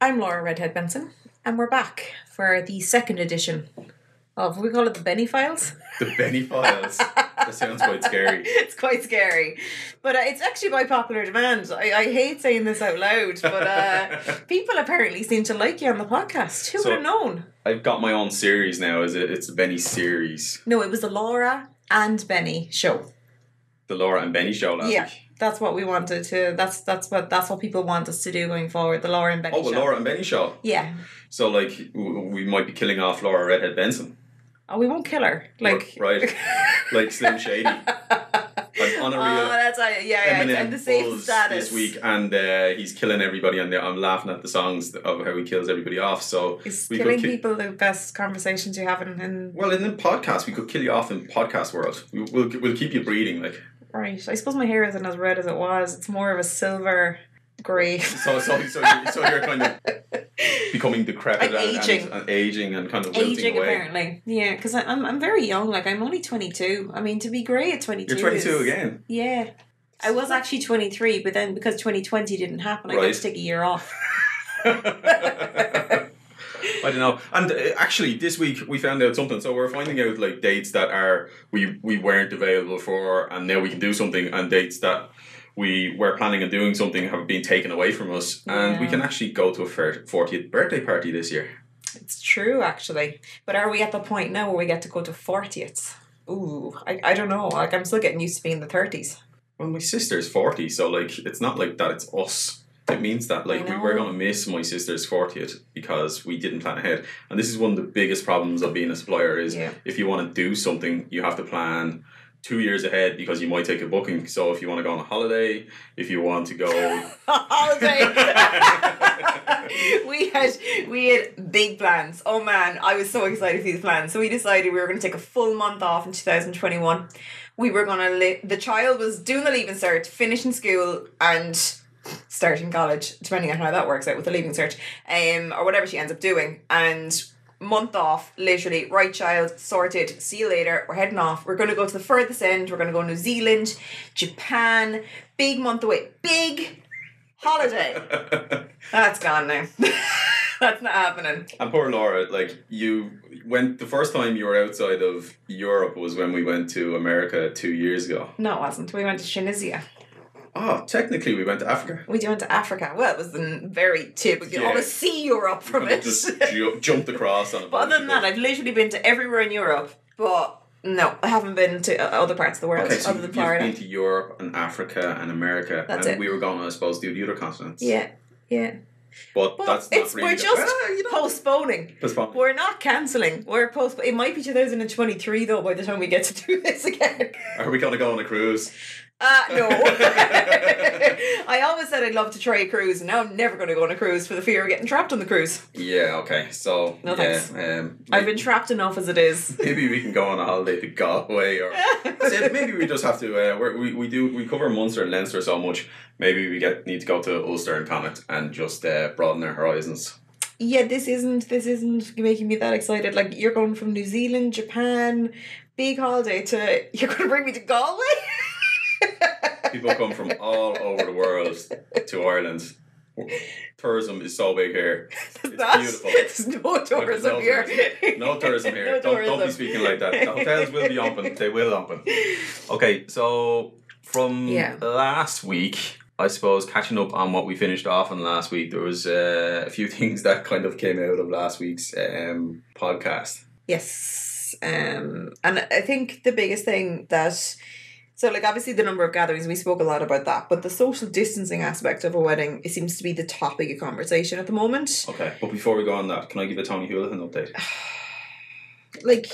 I'm Laura Redhead Benson, and we're back for the second edition of we call it the Benny Files. The Benny Files. that sounds quite scary. it's quite scary, but uh, it's actually by popular demand. I, I hate saying this out loud, but uh, people apparently seem to like you on the podcast. Who So- would have known? I've got my own series now. Is it? It's the Benny series, No, it was the Laura and Benny show. the Laura and Benny show last yeah, week. That's what we wanted to. That's that's what that's what people want us to do going forward. The Laura and Benny Oh, the show. Laura and Benny show. Yeah. So like we might be killing off Laura Redhead Benson, Oh, we won't kill her. Like right? like Slim Shady. I'm on a Oh, that's uh, yeah, yeah. And the same status this week, and uh, he's killing everybody. And I'm laughing at the songs of how he kills everybody off. So he's we killing could ki- people the best conversations you have in, in Well, in the podcast, we could kill you off in podcast world. We, we'll we'll keep you breeding, like right. I suppose my hair isn't as red as it was. It's more of a silver grey. so. So so you're, so you're kind of becoming decrepit and, aging. and, and uh, aging and kind of Aging away. apparently, yeah, because I'm I'm very young. Like I'm only twenty two. I mean, to be grey at twenty two. You're 22 again. Yeah, I was actually twenty three, but then because twenty twenty didn't happen, I got to take a year off. I don't know. And uh, actually, this week we found out something. So we're finding out like dates that are we we weren't available for, and now we can do something, and dates that we were planning on doing something have been taken away from us, and we can actually go to a fortieth birthday party this year. It's true, actually. But are we at the point now where we get to go to fortieths? Ooh, I, I don't know. Like I'm still getting used to being in the thirties. Well, my sister's forty, so like it's not like that. It's us. It means that like we were gonna miss my sister's fortieth because we didn't plan ahead. And this is one of the biggest problems of being a supplier is Yeah. if you want to do something, you have to plan two years ahead because you might take a booking. So if you want to go on a holiday, if you want to go, holiday. we had we had big plans. Oh man, I was so excited for these plans. So we decided we were going to take a full month off in two thousand twenty one. We were going to li- the child was doing the leaving cert, finishing school, and starting college, depending on how that works out with the leaving cert, um, or whatever she ends up doing, and. Month off, literally, right child, sorted, see you later, we're heading off. We're gonna go to the furthest end, we're gonna go New Zealand, Japan, big month away, big holiday. That's gone now. That's not happening. and poor Laura, like you went the first time you were outside of Europe was when we went to America two years ago. No, it wasn't. We went to Tunisia. Oh, technically we went to Africa. We went to Africa. Well, it was the very tip. You can Yeah. almost see Europe from it. just ju- jumped across on a but other than that, I've literally been to everywhere in Europe. But no, I haven't been to uh, other parts of the world Okay, so other you've been to Europe and Africa and America, That's and it. we were going to, I suppose, do the other continents. Yeah, yeah. but, But that's not it's really we're just Ah, you know, postponing. postpone. We're not cancelling. We're post. It might be 2023 though. By the time we get to do this again. Are we going to go on a cruise? Uh, no. I always said I'd love to try a cruise, and now I'm never going to go on a cruise for the fear of getting trapped on the cruise. Yeah. Okay. So No, yeah, thanks. um, I've maybe, been trapped enough as it is. maybe we can go on a holiday to Galway, or maybe we just have to. Uh, we're, we we do we cover Munster and Leinster so much. Maybe we get need to go to Ulster and Connacht and just uh, broaden our horizons. yeah, this isn't this isn't making me that excited. Like you're going from New Zealand, Japan, big holiday to you're going to bring me to Galway. People come from all over the world to Ireland. Tourism is so big here. It's Not- beautiful. There's no tourism no here. No tourism here. No don't, don't be speaking like that. The hotels will be open. They will open. Okay, so from Yeah. last week, I suppose catching up on what we finished off on last week, there was uh, a few things that kind of came out of last week's um, podcast. Yes. Um, and I think the biggest thing that so like obviously the number of gatherings we spoke a lot about that, but the social distancing aspect of a wedding it seems to be the topic of conversation at the moment. Okay, but before we go on that, can I give a Tony Holohan update? Like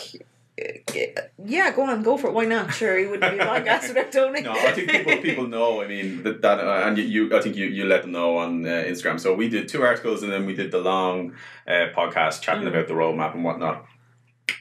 yeah, go on, go for it. Why not? Sure, he wouldn't be a podcast without Tony. No, I think people people know. I mean that, that uh, and you, you, I think you, you let them know on uh, Instagram. So we did two articles, and then we did the long uh, podcast chatting Mm. about the roadmap and whatnot.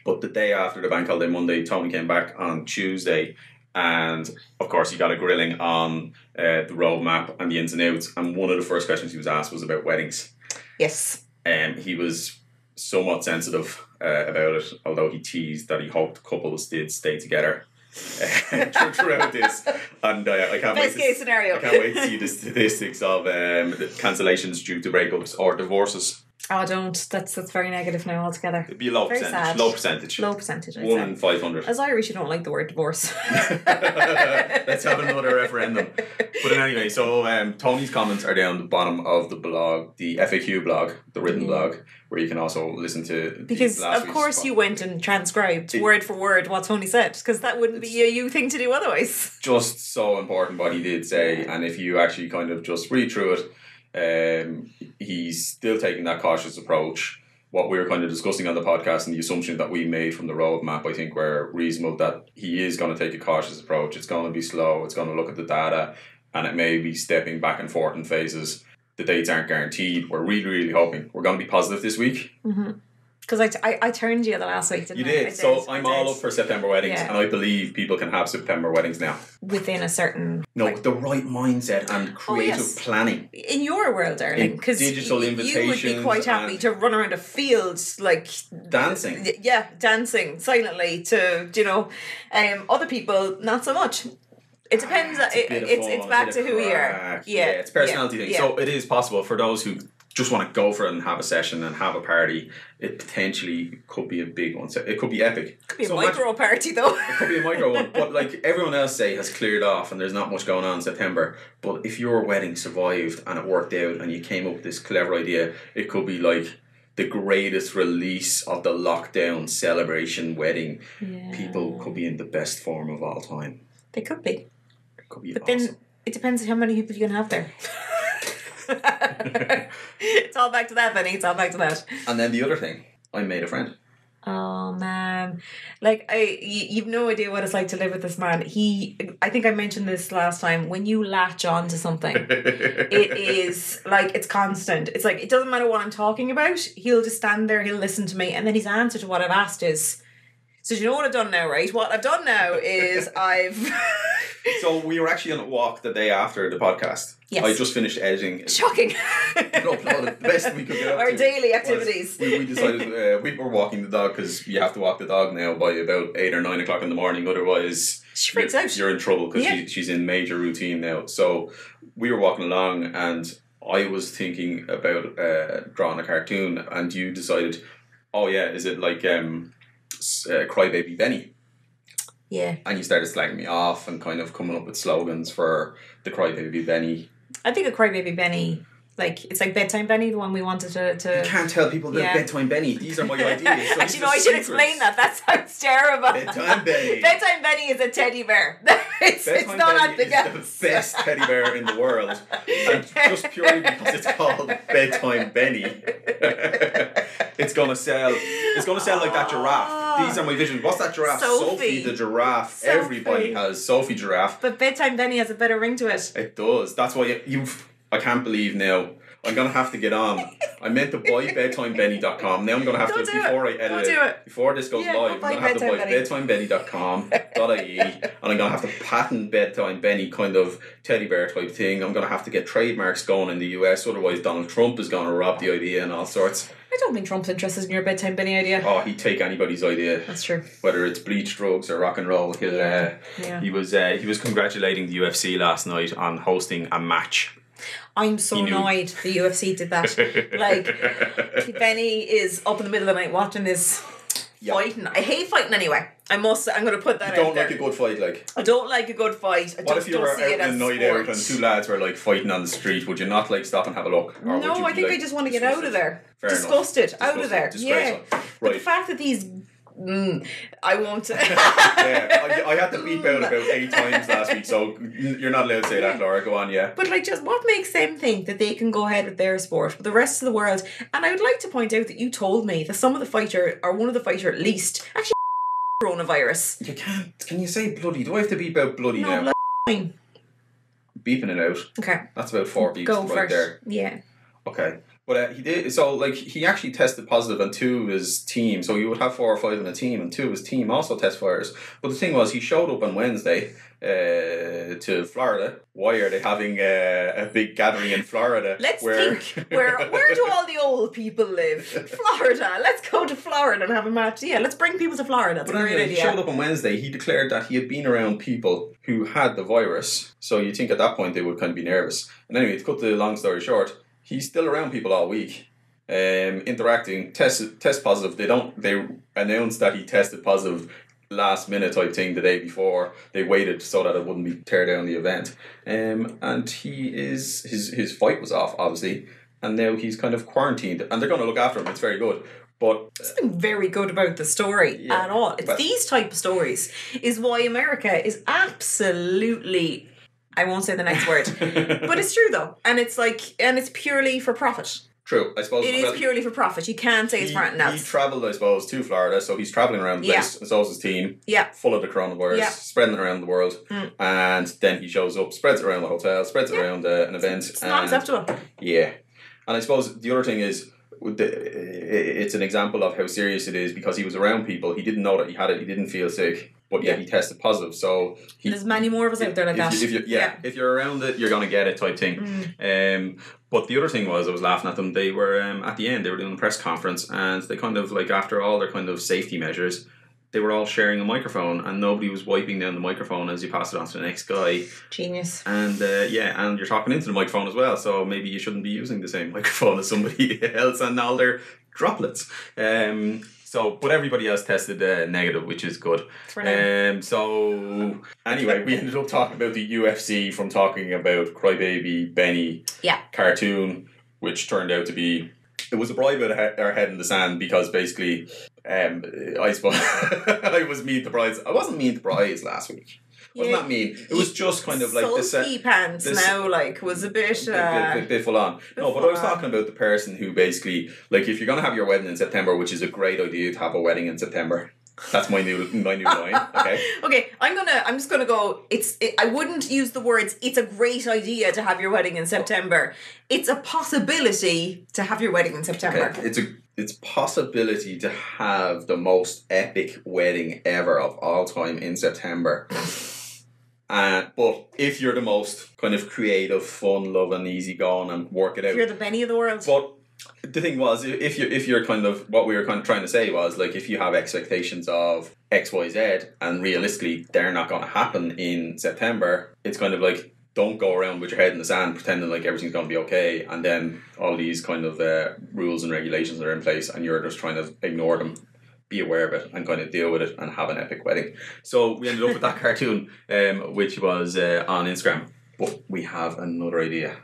But the day after the bank holiday Monday, Tony came back on Tuesday, and of course he got a grilling on uh, the roadmap and the ins and outs. And one of the first questions he was asked was about weddings. Yes. Um, he was somewhat sensitive uh, about it, although he teased that he hoped couples did stay together uh, throughout this, and uh, I can't Best wait. case to, scenario. I can't wait to see the statistics of um, the cancellations due to breakups or divorces. Oh, don't. That's that's very negative now altogether. It'd be a low Very percentage. sad. Low percentage. Low percentage. I'd One say. in five hundred. As Irish, you don't like the word divorce. Let's have another referendum. But anyway, so um, Tony's comments are down the bottom of the blog, the FAQ blog, the written Yeah. blog, where you can also listen to. the Because last of course pod. you went and transcribed It- word for word what Tony said, because that wouldn't be a you thing to do otherwise. just so important what he did say, and if you actually kind of just read through it, um, he's still taking that cautious approach. What we were kind of discussing on the podcast and the assumption that we made from the roadmap, I think, were reasonable. That he is going to take a cautious approach. It's going to be slow. It's going to look at the data, and it may be stepping back and forth in phases. The dates aren't guaranteed. We're really, really hoping we're going to be positive this week. Mm-hmm. Because I, t- I, I turned you the last week, didn't You I? I did. So I I'm all up for September weddings, Yeah. and I believe people can have September weddings now. Within a certain. No, with the right mindset and creative yes. planning. In your world, darling. Because digital invitations, you would be quite happy to run around a field like. Dancing. Yeah, dancing silently to, you know, um, other people, not so much. It depends. It's, it, it's fun, it's back to who you are. crack. Yeah, it's personality yeah, thing. yeah. So it is possible for those who just want to go for it and have a session and have a party. It potentially could be a big one. So it could be epic. It Could be a so micro party though. It could be a micro one, but like everyone else say has cleared off and there's not much going on in September. But if your wedding survived and it worked out and you came up with this clever idea, it could be like the greatest release of the lockdown celebration wedding. Yeah. People could be in the best form of all time. They could be. It could be But awesome. then it depends on how many people you can have there. it's all back to that, Benny. It's all back to that. And then the other thing, I made a friend. Oh man, like I, you, you've no idea what it's like to live with this man. He, I think I mentioned this last time. When you latch on to something, it is like it's constant. It's like it doesn't matter what I'm talking about. He'll just stand there. He'll listen to me, and then his answer to what I've asked is. So do you know what I've done now, right? What I've done now is I've so we were actually on a walk the day after the podcast. Yes. I just finished editing. shocking. and uploaded the best we could get Our daily activities. We, we decided uh, we were walking the dog because you have to walk the dog now by about eight or nine o'clock in the morning. Otherwise, She freaks you're, out. you're in trouble because Yeah. she, she's in major routine now. So we were walking along, and I was thinking about uh, drawing a cartoon, and you decided, oh yeah, is it like um, uh, Crybaby Benny? Yeah, And you started slagging me off and kind of coming up with slogans for the Crybaby Benny. I think a crybaby Benny, like it's like bedtime Benny, the one we wanted to. to You can't tell people about Yeah. bedtime Benny. These are my ideas. So Actually, no, are I should secrets. explain that. That sounds terrible. Bedtime Benny. Bedtime Benny is a teddy bear. it's, Bedtime it's not Benny on the is gas. the best teddy bear in the world, and just purely because it's called Bedtime Benny, it's gonna sell. It's gonna sell like that giraffe. These are my visions. What's that giraffe? Sophie. the giraffe. Sophie. Everybody has Sophie giraffe. But bedtime Benny has a better ring to it. It does. That's why you, you've. I can't believe now. I'm gonna have to get on. I meant to buy bedtimebenny.com. Now I'm gonna have Don't to do before it. I edit Don't do it. before this goes Yeah, live. I'm gonna have to buy Bedtime bedtimebenny.com.ie and I'm gonna have to patent bedtime Benny kind of teddy bear type thing. I'm gonna have to get trademarks going in the US, otherwise Donald Trump is gonna rob the idea and all sorts. I don't think Trump's interested in your bedtime Benny idea. Oh, he'd take anybody's idea. That's true. Whether it's bleach drugs or rock and roll, he'll. Uh, yeah. He was uh, he was congratulating the UFC last night on hosting a match. I'm so annoyed the UFC did that. like, Benny is up in the middle of the night watching this Yeah. fighting. I hate fighting anyway. I must. I'm going to put that You don't there. like a good fight, like. I don't like a good fight. I What just if you don't were see out it on a night sport. out and two lads were like fighting on the street? Would you not like stop and have a look? Or would No, you I think like, I just want to get out of there. Fair enough. Disgusted. Out of there. Disgusted, Yeah. disgraceful. But the fact that these. Mm, I won't. yeah, I, I had to beep out about eight times last week, so you're not allowed to say that, Laura. Go on, yeah. But like, just what makes them think that they can go ahead with their sport, but the rest of the world? And I would like to point out that you told me that some of the fighter, are one of the fighter at least, actually coronavirus. You can't. Can you say bloody? Do I have to beep out bloody No, now? blood fine. Beeping it out. Okay, That's about four beeps go right first. there. Yeah. Okay. But uh, he did so like he actually tested positive on two of his team. So you would have four or five in a team, and two of his team also test virus. But the thing was, he showed up on Wednesday uh, to Florida. Why are they having uh, a big gathering in Florida? Let's where, think. Where where do all the old people live? Florida. Let's go to Florida and have a match. Yeah, let's bring people to Florida. That's But a great anyway, he showed up on Wednesday. He declared that he had been around people who had the virus. So you think at that point they would kind of be nervous. And anyway, to cut the long story short, he's still around people all week, um, interacting, test test positive. They don't. They announced that he tested positive last minute type thing the day before. They waited so that it wouldn't be tear down the event. Um, and he is his his fight was off obviously, and now he's kind of quarantined, and they're going to look after him. It's very good. But Nothing very good about the story Yeah, at all. It's these type of stories is why America is absolutely. I won't say the next word, but it's true though, and it's like, and it's purely for profit. true, I suppose. It is well, purely for profit. You can't say it's he, for anything he else. travelled, I suppose, to Florida, so he's travelling around the Yeah. place, and so is his team, Yeah, full of the coronavirus, Yeah. spreading it around the world, Mm. and then he shows up, spreads it around the hotel, spreads it Yeah. around uh, an event. it's not acceptable. Yeah, and I suppose the other thing is. It's an example of how serious it is because he was around people. He didn't know that he had it. He didn't feel sick, but yet Yeah. he tested positive. So he, There's many more of us out there like if that. You, if you, yeah, if you're around it, you're gonna get it type thing. Mm. Um, but the other thing was, I was laughing at them. They were um, at the end. They were doing a press conference, and they kind of like after all their kind of safety measures, they were all sharing a microphone, and nobody was wiping down the microphone as you pass it on to the next guy. Genius. And uh, yeah, and you're talking into the microphone as well, so maybe you shouldn't be using the same microphone as somebody else, and all their droplets. Um, so, but everybody else tested uh, negative, which is good. Um, so anyway, we ended up talking about the UFC from talking about Crybaby Benny Yeah. cartoon, which turned out to be it was a bribe of our head in the sand because basically, um, I suppose I was mean to brides. I wasn't mean to brides last week. Wasn't Yeah. that mean? It was just kind of like the set. Sulky pants this- now, like, was a bit. Bit, Uh, bit, bit, bit full on. No, but I was talking about the person who basically, like, if you're gonna have your wedding in September, which is a great idea to have a wedding in September. That's my new my new line. Okay. Okay, I'm gonna. I'm just gonna go. It's. It, I wouldn't use the words. It's a great idea to have your wedding in September. It's a possibility to have your wedding in September. Okay, it's a it's possibility to have the most epic wedding ever of all time in September. Uh, but if you're the most kind of creative, fun, loving, easygoing, and work it If you're the Benny of the world. But the thing was, if you if you're kind of what we were kind of trying to say was like if you have expectations of X, Y, Z, and realistically they're not going to happen in September, it's kind of like don't go around with your head in the sand pretending like everything's going to be okay, and then all these kind of uh, rules and regulations are in place, and you're just trying to ignore them. Be aware of it and kind of deal with it and have an epic wedding. So we ended up with that cartoon, um, which was uh, on Instagram. But we have another idea.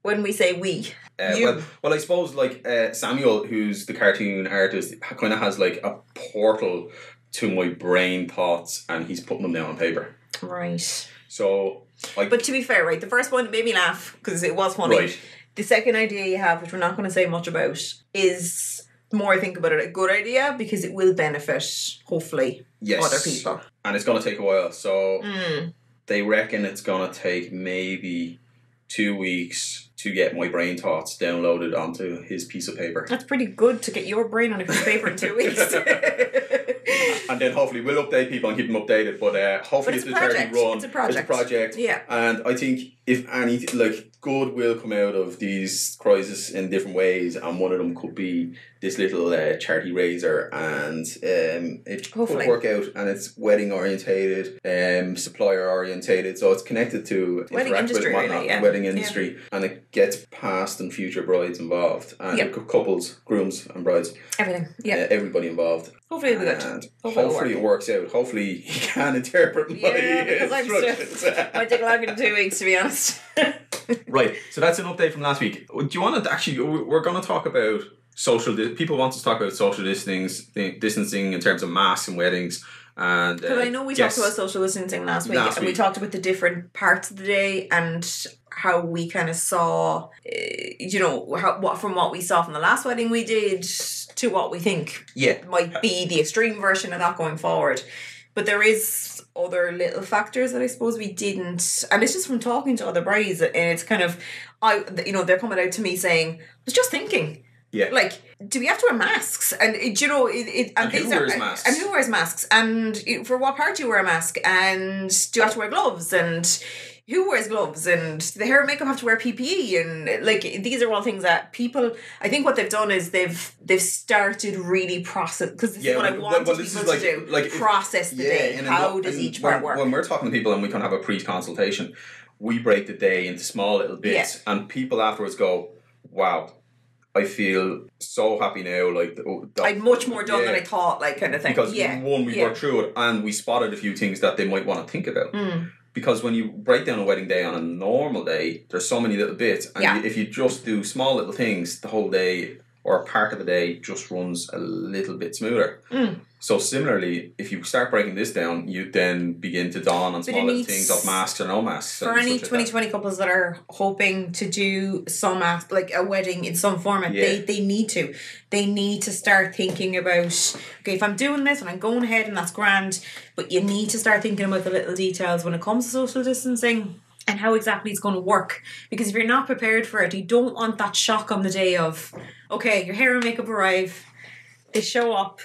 when we say we, Uh, You- well, well, I suppose like uh, Samuel, who's the cartoon artist, kind of has like a portal to my brain thoughts, and he's putting them down on paper. right? So, like, But to be fair, right, the first one made me laugh because it was funny. right, The second idea you have, which we're not going to say much about, is the more I think about it, a good idea because it will benefit, hopefully, yes, other people. and it's gonna take a while. So Mm. they reckon it's gonna take maybe two weeks to get my brain thoughts downloaded onto his piece of paper. That's pretty good to get your brain on a piece of paper in two weeks. and then hopefully we'll update people and keep them updated. But uh, hopefully it's it's, a project. run. It's a project. It's a project. yeah. And I think if any like good will come out of these crises in different ways, and one of them could be this little uh, charity raiser, and um, it Hopefully. could work out, and it's wedding orientated, um, supplier orientated, so it's connected to Wedding industry, whatnot, really, yeah. wedding industry, and it gets past and future brides involved, and Yep. couples, grooms, and brides, Everything. Yeah. uh, everybody involved. Hopefully it'll be good. And Hopefully hopefully it works out. Hopefully he can interpret my Yeah, because I'm still-. Might take longer than two weeks to be honest. right. So that's an update from last week. Do you want to actually? We're going to talk about social. People want to talk about social distancing, distancing in terms of masks and weddings. And Because uh, I know we yes. talked about social distancing last week, Last and we talked about the different parts of the day and how we kind of saw, uh, you know, how, what from what we saw from the last wedding we did to what we think Yeah. might be the extreme version of that going forward. But there is other little factors that I suppose we didn't, and it's just from talking to other brides, and it's kind of, I you know they're coming out to me saying, I was just thinking, Yeah. like, do we have to wear masks? And it, do you know, it, it and, And who wears are, masks? And who wears masks? And for what part do you wear a mask? And do you have to wear gloves? And who wears gloves? And the hair and makeup have to wear PPE? And like these are all things that people. I think what they've done is they've they've started really process because this Yeah, is what I want well, people is to like- do. like if- process the day. and How in- does and each when, part work? When we're talking to people and we can have a pre-consultation, we break the day into small little bits, and people afterwards go, "Wow, I feel so happy now." Like the- the- I'm much more done than I thought, like kind of thing. because yeah, one we yeah. worked through it and we spotted a few things that they might want to think about. Mm. Because when you break down a wedding day on a normal day, there's so many little bits, and Yeah. if you just do small little things, the whole day or part of the day just runs a little bit smoother. Mm. So similarly, if you start breaking this down, you then begin to dawn on But small little things of masks or no masks. for any like twenty couples that are hoping to do some act like a wedding in some format, Yeah. they they need to. They need to start thinking about okay, if I'm doing this and I'm going ahead and that's grand, but you need to start thinking about the little details when it comes to social distancing and how exactly it's going to work. Because if you're not prepared for it, you don't want that shock on the day of okay, your hair and makeup arrive, they show up,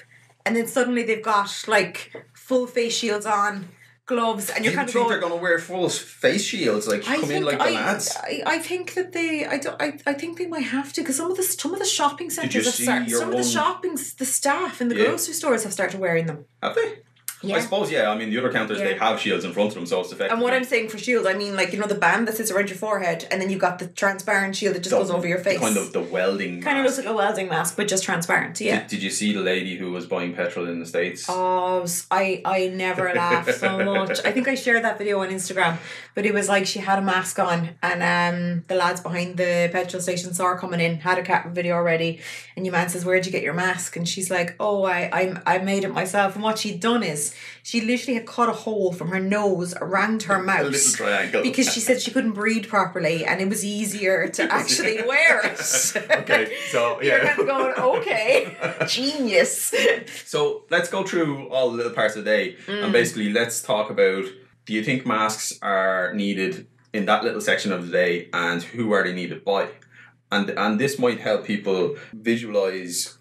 and then suddenly they've got like full face shields on. Gloves and you're you kind think of they're going. going to wear full face shields, like I come in like the I, lads? I, I think that they I don't I, I think they might have to because some of the some of the shopping centres have started some of the shopping the staff in the Yeah. grocery stores have started wearing them. Have they? I suppose, yeah. I mean, the other counters they have shields in front of them, so it's effective. And what I'm saying for shield, I mean like you know the band that sits around your forehead, and then you've got the transparent shield that just goes over your face. Kind of the welding. kind of mask. looks like a welding mask, but just transparent. Yeah. Did, did you see the lady who was buying petrol in the states? Oh, I I never laughed so much. I think I shared that video on Instagram, but it was like she had a mask on, and um the lads behind the petrol station saw her coming in, had a cat video already, and your man says, "Where'd you get your mask?" And she's like, "Oh, I I I made it myself." And what she'd done is she literally had cut a hole from her nose around her mouth. a little triangle. Because she said she couldn't breathe properly, and it was easier to actually wear it. okay, so You're yeah. kind of going, okay, genius. So let's go through all the little parts of the day Mm. and basically let's talk about do you think masks are needed in that little section of the day and who are they needed by? And and this might help people visualize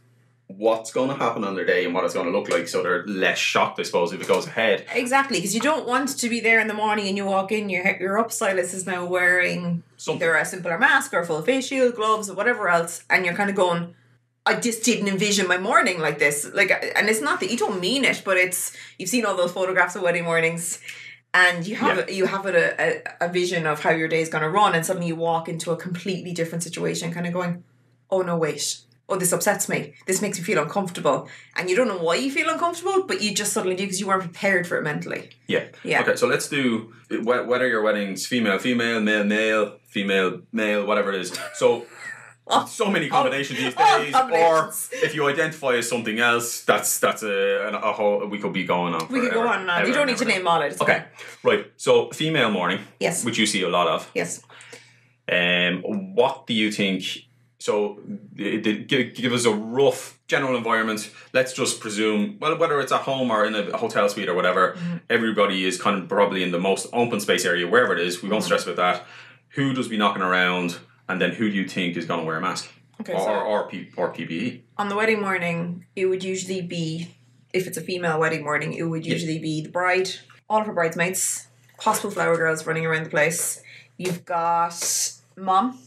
what's going to happen on their day and what it's going to look like so they're less shocked I suppose if it goes ahead. Exactly, because you don't want to be there in the morning and you walk in, your your up stylist is now wearing Something. either a uh, simpler mask or a full face shield, gloves, or whatever else, and you're kind of going, I just didn't envision my morning like this. Like, and it's not that you don't mean it, but it's you've seen all those photographs of wedding mornings. And you have Yeah. a, you have a, a, a vision of how your day is going to run, and suddenly you walk into a completely different situation, kind of going, "Oh no, wait! Oh, this upsets me. This makes me feel uncomfortable." And you don't know why you feel uncomfortable, but you just suddenly do because you weren't prepared for it mentally. Yeah. Yeah. Okay, so let's do wh- whether your wedding's female, female, male, male, female, male, whatever it is. So so many combinations these all days. Or combinations. if you identify as something else, that's that's a, a, whole we could be going on. We could go on and on. You don't need to name all of it. it's Okay, right. So female morning, Yes. which you see a lot of. Yes. Um, what do you think? So, the- give, give us a rough general environment. Let's just presume, well, whether it's at home or in a hotel suite or whatever, Mm-hmm. everybody is kind of probably in the most open space area, wherever it is. We won't Mm-hmm. stress about that. Who does be knocking around, and then who do you think is going to wear a mask Okay. or so or, P, or? PPE? on the wedding morning, it would usually be, if it's a female wedding morning, it would Yeah. usually be the bride, all of her bridesmaids, possible flower girls running around the place. You've got mom,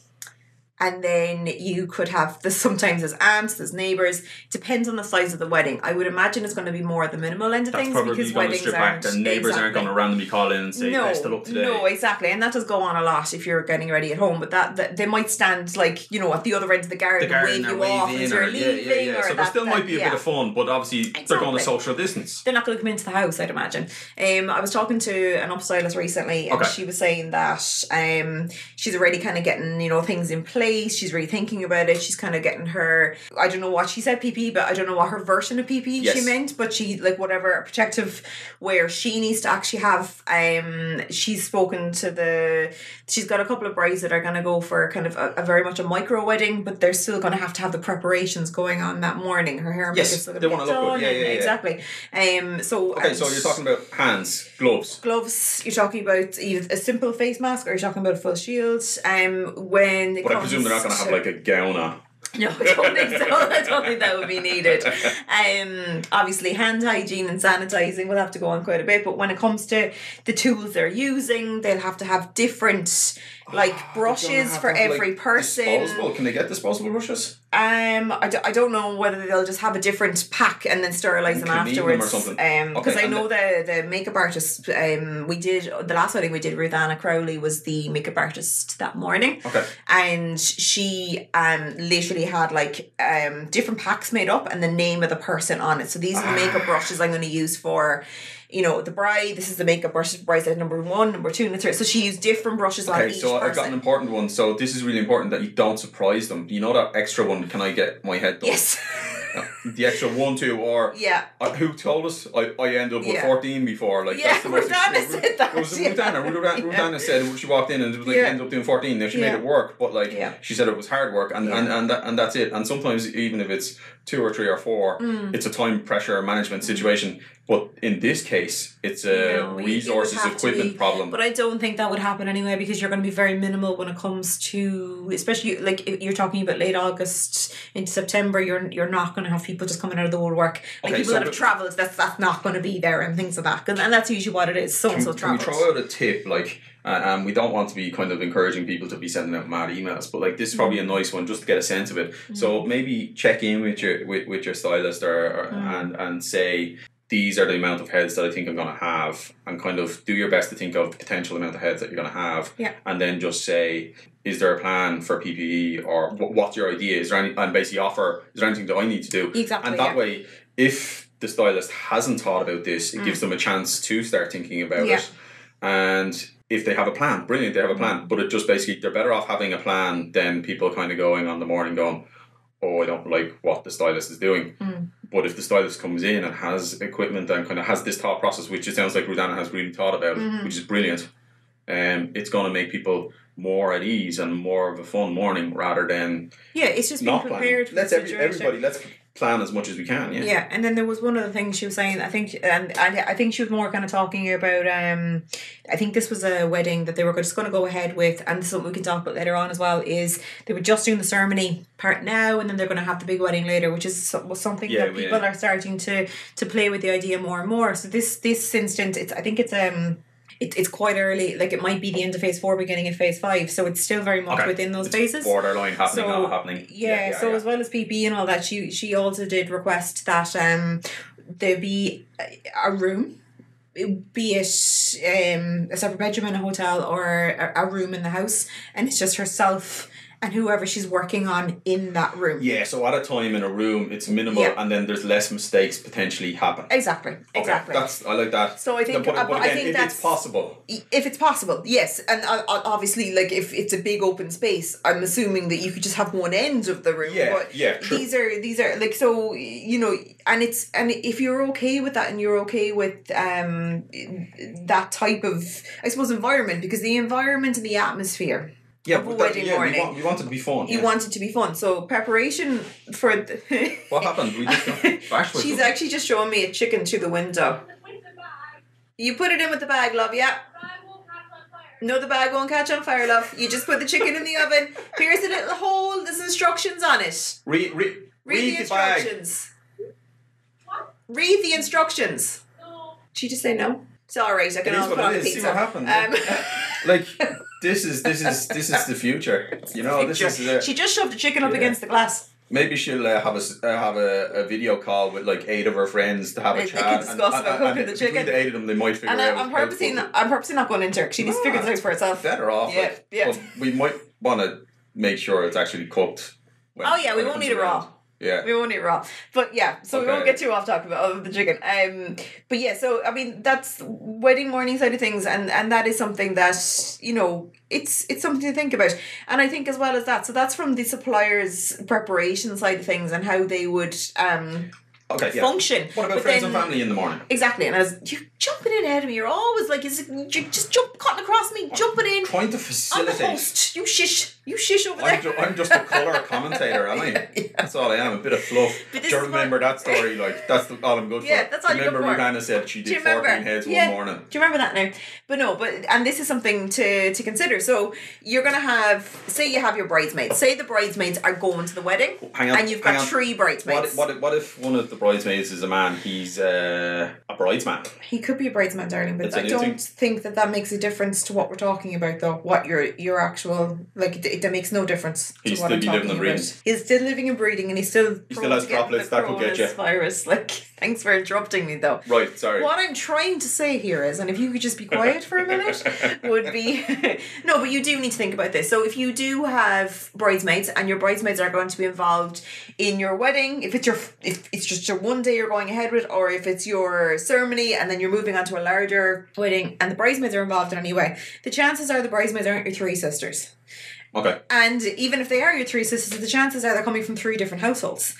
and then you could have this sometimes there's aunts, there's neighbours. Depends on the size of the wedding. I would imagine it's going to be more at the minimal end of That's things probably because weddings aren't. The neighbours aren't going to randomly call in and say, no, of luck today. No, exactly, and that does go on a lot if you're getting ready at home. But that, that they might stand like you know at the other end of the garden, the garden wave you off as you're yeah, leaving, yeah, yeah. or So there still that- might be a yeah. bit of fun, but obviously they're going to social distance. They're not going to come into the house, I'd imagine. Um, I was talking to an upstylist recently, and Okay. she was saying that um, she's already kind of getting you know things in place. Place. She's really thinking about it. She's kind of getting her. I don't know what she said PP, but I don't know what her version of PP she meant. But she like whatever protective wear she needs to actually have. Um, she's spoken to the. She's got a couple of brides that are going to go for kind of a, a very much a micro wedding, but they're still going to have to have the preparations going on that morning. Her hair and Yes, still they going to look good. Yeah, yeah, yeah. Exactly. Um. So Okay, so you're talking about hands, gloves. gloves. You're talking about either a simple face mask or you're talking about a full shield. Um, when it But presume they're not going to have like a gowner. no, I don't think so. I don't think that would be needed. Um, obviously, hand hygiene and sanitizing will have to go on quite a bit. But when it comes to the tools they're using, they'll have to have different like brushes for every person. Disposable. Can they get disposable brushes? Um, I, d- I don't know whether they'll just have a different pack and then sterilize them clean them or afterwards. Um, because Okay, I know the the makeup artist. Um, we did the last wedding we did. Ruth Anna Crowley was the makeup artist that morning Okay. and she um literally had like um different packs made up and the name of the person on it. So these are the makeup brushes I'm going to use for. You know the bride. This is the makeup brush. Bride said number one, number two, and the third. So she used different brushes on Okay, each so I've got an important one. So this is really important that you don't surprise them. You know that extra one? Can I get my head done? Yes. The extra one, two, or yeah. uh, who told us? I, I ended up with Yeah. fourteen before. Like Yeah, that's the most Rosanna extreme- said that, It was yeah. Rosanna. Rosanna, Rosanna said she walked in and it was like Yeah. ended up doing fourteen. Now she made it work, but like Yeah. she said it was hard work, and and and, that, and that's it. And sometimes even if it's two or three or four, Mm. it's a time pressure management situation. But in this case, it's a No, it- it would resources equipment be- problem. But I don't think that would happen anyway because you're going to be very minimal when it comes to, especially like you're talking about late August into September. You're you're not going to have people just coming out of the woodwork like Okay, people so that have travelled. That's that's not going to be there and things like that. And, and that's usually what it is. So and so can, can we throw out a tip like uh, and we don't want to be kind of encouraging people to be sending out mad emails but like this is probably Mm. a nice one just to get a sense of it so maybe check in with your with, with your stylist or, or Mm. and and say these are the amount of heads that I think I'm going to have and kind of do your best to think of the potential amount of heads that you're going to have Yeah. and then just say is there a plan for PPE or what, what's your idea is there any and basically offer is there anything that I need to do Exactly. and that yeah. way if the stylist hasn't thought about this it Mm. gives them a chance to start thinking about Yeah. it and if they have a plan brilliant they have a plan but it just basically they're better off having a plan than people kind of going on the morning going oh I don't like what the stylist is doing Mm. but if the stylist comes in and has equipment and kind of has this thought process which it sounds like Rudana has really thought about Mhm. which is brilliant um, it's going to make people more at ease and more of a fun morning rather than yeah, it's just being not planning. prepared for let's the every, everybody let's plan as much as we can yeah Yeah, and then there was one other thing she was saying. I think, and I, I think she was more kind of talking about. Um, I think this was a wedding that they were just going to go ahead with, and this is something we can talk about later on as well. Is they were just doing the ceremony part now, and then they're going to have the big wedding later, which is was something Yeah, that yeah. people are starting to to play with the idea more and more. So this this instant, it's I think it's um. It, it's quite early, like it might be the end of phase four, beginning of phase five, so it's still very much Okay. within those It's phases. borderline happening So, not happening. Yeah, so as well as PP and all that, she she also did request that um there be a- a room, be it um a separate bedroom in a hotel or a, a room in the house, and it's just herself and whoever she's working on in that room. Yeah, so at a time in a room, it's minimal, Yeah. and then there's less mistakes potentially happen. Exactly. Okay, Exactly. That's I like that. So I think- but, uh, but but I think if that's- it's possible. if it's possible, yes, and uh, uh, obviously, like if it's a big open space, I'm assuming that you could just have one end of the room. Yeah, but yeah, true. These are these are like so you know, and it's and if you're okay with that, and you're okay with um that type of I suppose environment because the environment and the atmosphere Yeah, of a wedding yeah, we morning. want, we want it to be fun. you yeah. want it to be fun. So preparation for the What happened? We just got She's something. actually just showing me a chicken through the window. You put it in with the bag, love. Yeah. No, the bag won't catch on fire, love. You just put the chicken in the oven. Here's a little hole. There's instructions on it. Read, read, Read, read the, the instructions. Read the instructions. She just say no. It's all right. I can what put on it the is. See pizza. what happened. Um, like this is this is this is the future. You know, this is uh, she just shoved the chicken up Yeah. against the glass. maybe she'll uh, have a uh, have a, a video call with like eight of her friends to have They- a they chat. can and- discuss and, about and, cooking and the chicken. the eight of them, they might figure And out. I, I'm how purposely not, I'm purposely not going into her. She needs to figure Ah, this out for herself. better off. Yeah, like, yeah. But we might want to make sure it's actually cooked. Oh yeah, we won't need it raw. Yeah. We won't eat raw. But yeah, so we won't get too off topic about the chicken. Um but yeah, so I mean that's wedding morning side of things and and that is something that, you know, it's it's something to think about. And I think as well as that, so that's from the suppliers preparation side of things and how they would um Okay. Yeah. function. What about But friends then- and family in the morning? Exactly, and I was you're jumping in ahead of me. You're always like, is it, just jump cutting across me, jumping in. Trying to I'm the facilitate. host. You shish. You shish over there. I'm, ju- I'm just a colour commentator, am I? Yeah. That's all I am, a bit of fluff. Do you remember that story? Like, that's the, all I'm good Yeah, for. that's all Do you you're good remember for. Said she did 14 heads Yeah. one morning? Do you remember that now? But no, but and this is something to to consider. So you're gonna have, say, you have your bridesmaids. Say the bridesmaids are going to the wedding, Hang on. and you've got on. three bridesmaids. What, what, if- what if one of the bridesmaids is a man? He's uh, a bridesman. He could be a bridesmaid, darling, but That's I don't think that that makes a difference to what we're talking about, though. What your your actual like, it, that makes no difference. To He's what still I'm talking living and about. breathing. He's still living and breathing, and he's still He still has to droplets that could get you. coronavirus. Like, thanks for interrupting me, though. Right, sorry. What I'm trying to say here is, and if you could just be quiet for a minute, would be no, but you do need to think about this. So if you do have bridesmaids and your bridesmaids are going to be involved in your wedding, if it's your if it's just your one day you're going ahead with, or if it's your ceremony and then you're moving on to a larger wedding and the bridesmaids are involved in any way, the chances are the bridesmaids aren't your three sisters. Okay. And even if they are your three sisters, the chances are they're coming from three different households.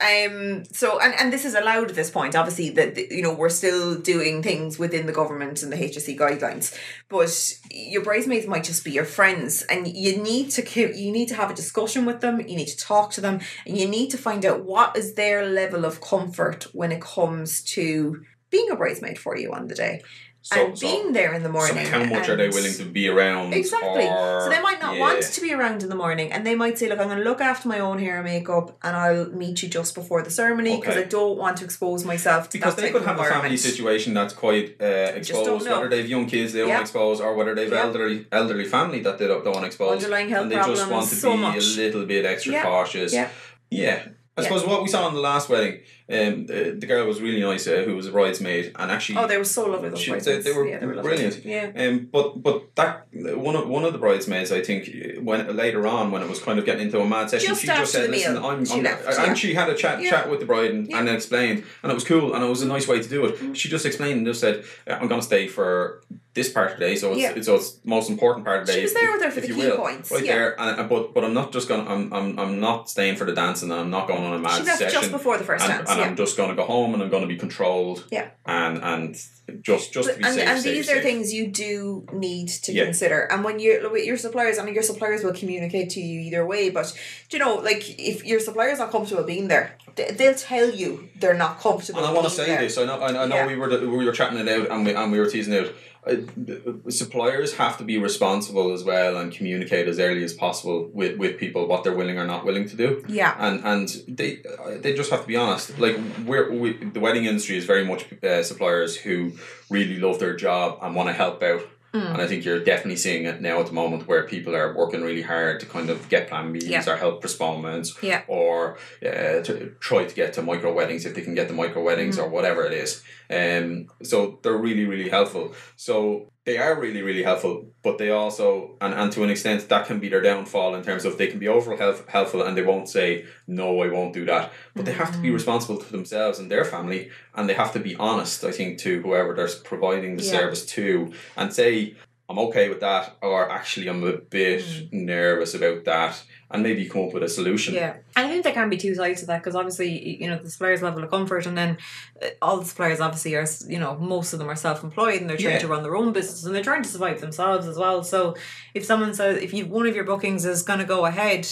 Um. So, and and this is allowed at this point. Obviously, that you know we're still doing things within the government and the HSE guidelines, but your bridesmaids might just be your friends, and you need to you need to have a discussion with them. You need to talk to them, and you need to find out what is their level of comfort when it comes to being a bridesmaid for you on the day So, and so, being there in the morning. so how much are they willing to be around? Exactly. or- so they might not yeah. want to be around in the morning, and they might say, "Look, I'm going to look after my own hair and makeup, and I'll meet you just before the ceremony because Okay. I don't want to expose myself to Because that they type could have a family situation that's quite uh, exposed, whether they've young kids they don't Yeah. expose, or whether they've Yeah. elderly elderly family that they don't, don't want to expose, Underlying health and they just want to so be much. a little bit extra Yeah. cautious. Yeah. Yeah. I suppose what we saw in the last wedding, um, the, the girl was really nice, uh, who was a bridesmaid, and actually, Oh, they were so lovely. Those She- they- they were yeah, they were lovely. brilliant. Yeah. Um, but but that one of one of the bridesmaids, I think, when later on when it was kind of getting into a mad session, Just she just said, "Listen, meal, I'm," she I'm left, and yeah. she had a chat Yeah. chat with the bride and, and explained, and it was cool, and it was a nice way to do it. She just explained and just said, "I'm going to stay for this part of the day, so it's, it's, so it's the most important part of the She day." was there with her for the key will, points, right there. And, but but I'm not just going. to I'm I'm I'm not staying for the dancing. and I'm not going on a mad She left session just before the first and, dance. And yeah. I'm just going to go home and I'm going to be controlled. Yeah. And and just just to be and, safe. and safe, these are safe. things you do need to Yeah. consider. And when you're with your suppliers, I mean, your suppliers will communicate to you either way. But do you know, like if your supplier's not comfortable being there, they- they'll tell you they're not comfortable. And I want to say there. this. I know. I, I know Yeah. we were we were chatting it out, and we and we were teasing out. Uh, suppliers have to be responsible as well and communicate as early as possible with, with people what they're willing or not willing to do. Yeah. And and they they just have to be honest. Like we're we, the wedding industry is very much uh, suppliers who really love their job and want to help out. Mm. And I think you're definitely seeing it now at the moment where people are working really hard to kind of get plan Bs Yeah. or help postponements Yeah. or uh, to try to get to micro weddings if they can get the micro weddings Mm. or whatever it is. Um, so they're really, really helpful. So they are really, really helpful, but they also, and, and to an extent, that can be their downfall in terms of they can be over help, helpful and they won't say, no, I won't do that. But they have to be Mm. responsible to themselves and their family, and they have to be honest, I think, to whoever they're providing the Yeah. service to and say, I'm okay with that, or actually, I'm a bit Mm. nervous about that, and maybe come up with a solution. Yeah, and I think there can be two sides to that because obviously, you know, the supplier's level of comfort, and then uh, all the suppliers obviously are, you know, most of them are self-employed and they're trying Yeah. to run their own business and they're trying to survive themselves as well. So, if someone says if you one of your bookings is going to go ahead,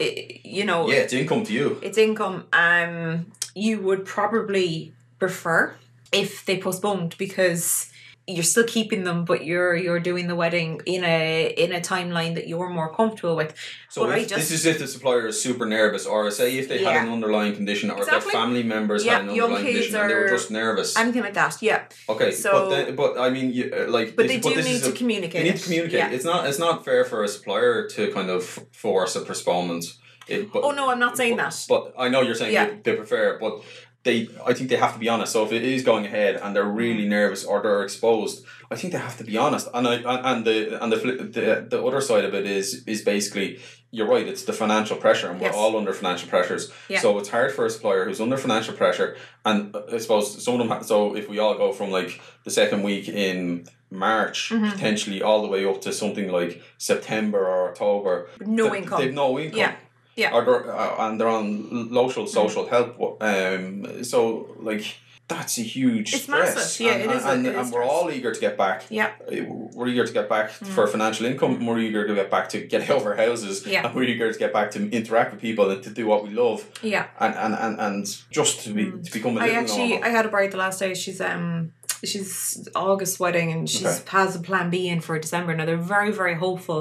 i you know, Yeah, it's income to you. it's income. Um, you would probably prefer if they postponed because you're still keeping them, but you're you're doing the wedding in a in a timeline that you're more comfortable with. So if, just- this is if the supplier is super nervous, or say if they Yeah. had an underlying condition, or if Exactly. their family members Yeah, had an underlying condition and they were just nervous. Anything like that, yeah. okay, so- but then, but I mean, you, uh, like, But this, they do this need to a- communicate. They need to communicate. Yeah. It's not. It's not fair for a supplier to kind of force a postponement. It, but, Oh no, I'm not saying but, that. But I know you're saying Yeah. they, they prefer, but they I think they have to be honest. So if it is going ahead and they're really Mm. nervous or they're exposed, I think they have to be honest. And I and the and the the, the other side of it is is basically you're right. It's the financial pressure, and we're all under financial pressures. Yeah. So it's hard for a supplier who's under financial pressure, and uh, I suppose some of them. Ha- so if we all go from like the second week in March, Mhm. potentially all the way up to something like September or October, No income. They've no income. Yeah. Yeah. Or they're, uh, and they're on local social help. Um, so like that's a huge It's stress. massive. Yeah, and, it is a- And, it is and we're all eager to get back. Yeah. Uh, We're eager to get back for financial income. We're eager to get back to get out of our houses. Yeah. And we're eager to get back to interact with people and to do what we love. Yeah. And and, and, and just to be to become a I actually normal. I had a bride the last day. She's um she's August wedding and she's Okay. has a plan B in for December. Now they're very very hopeful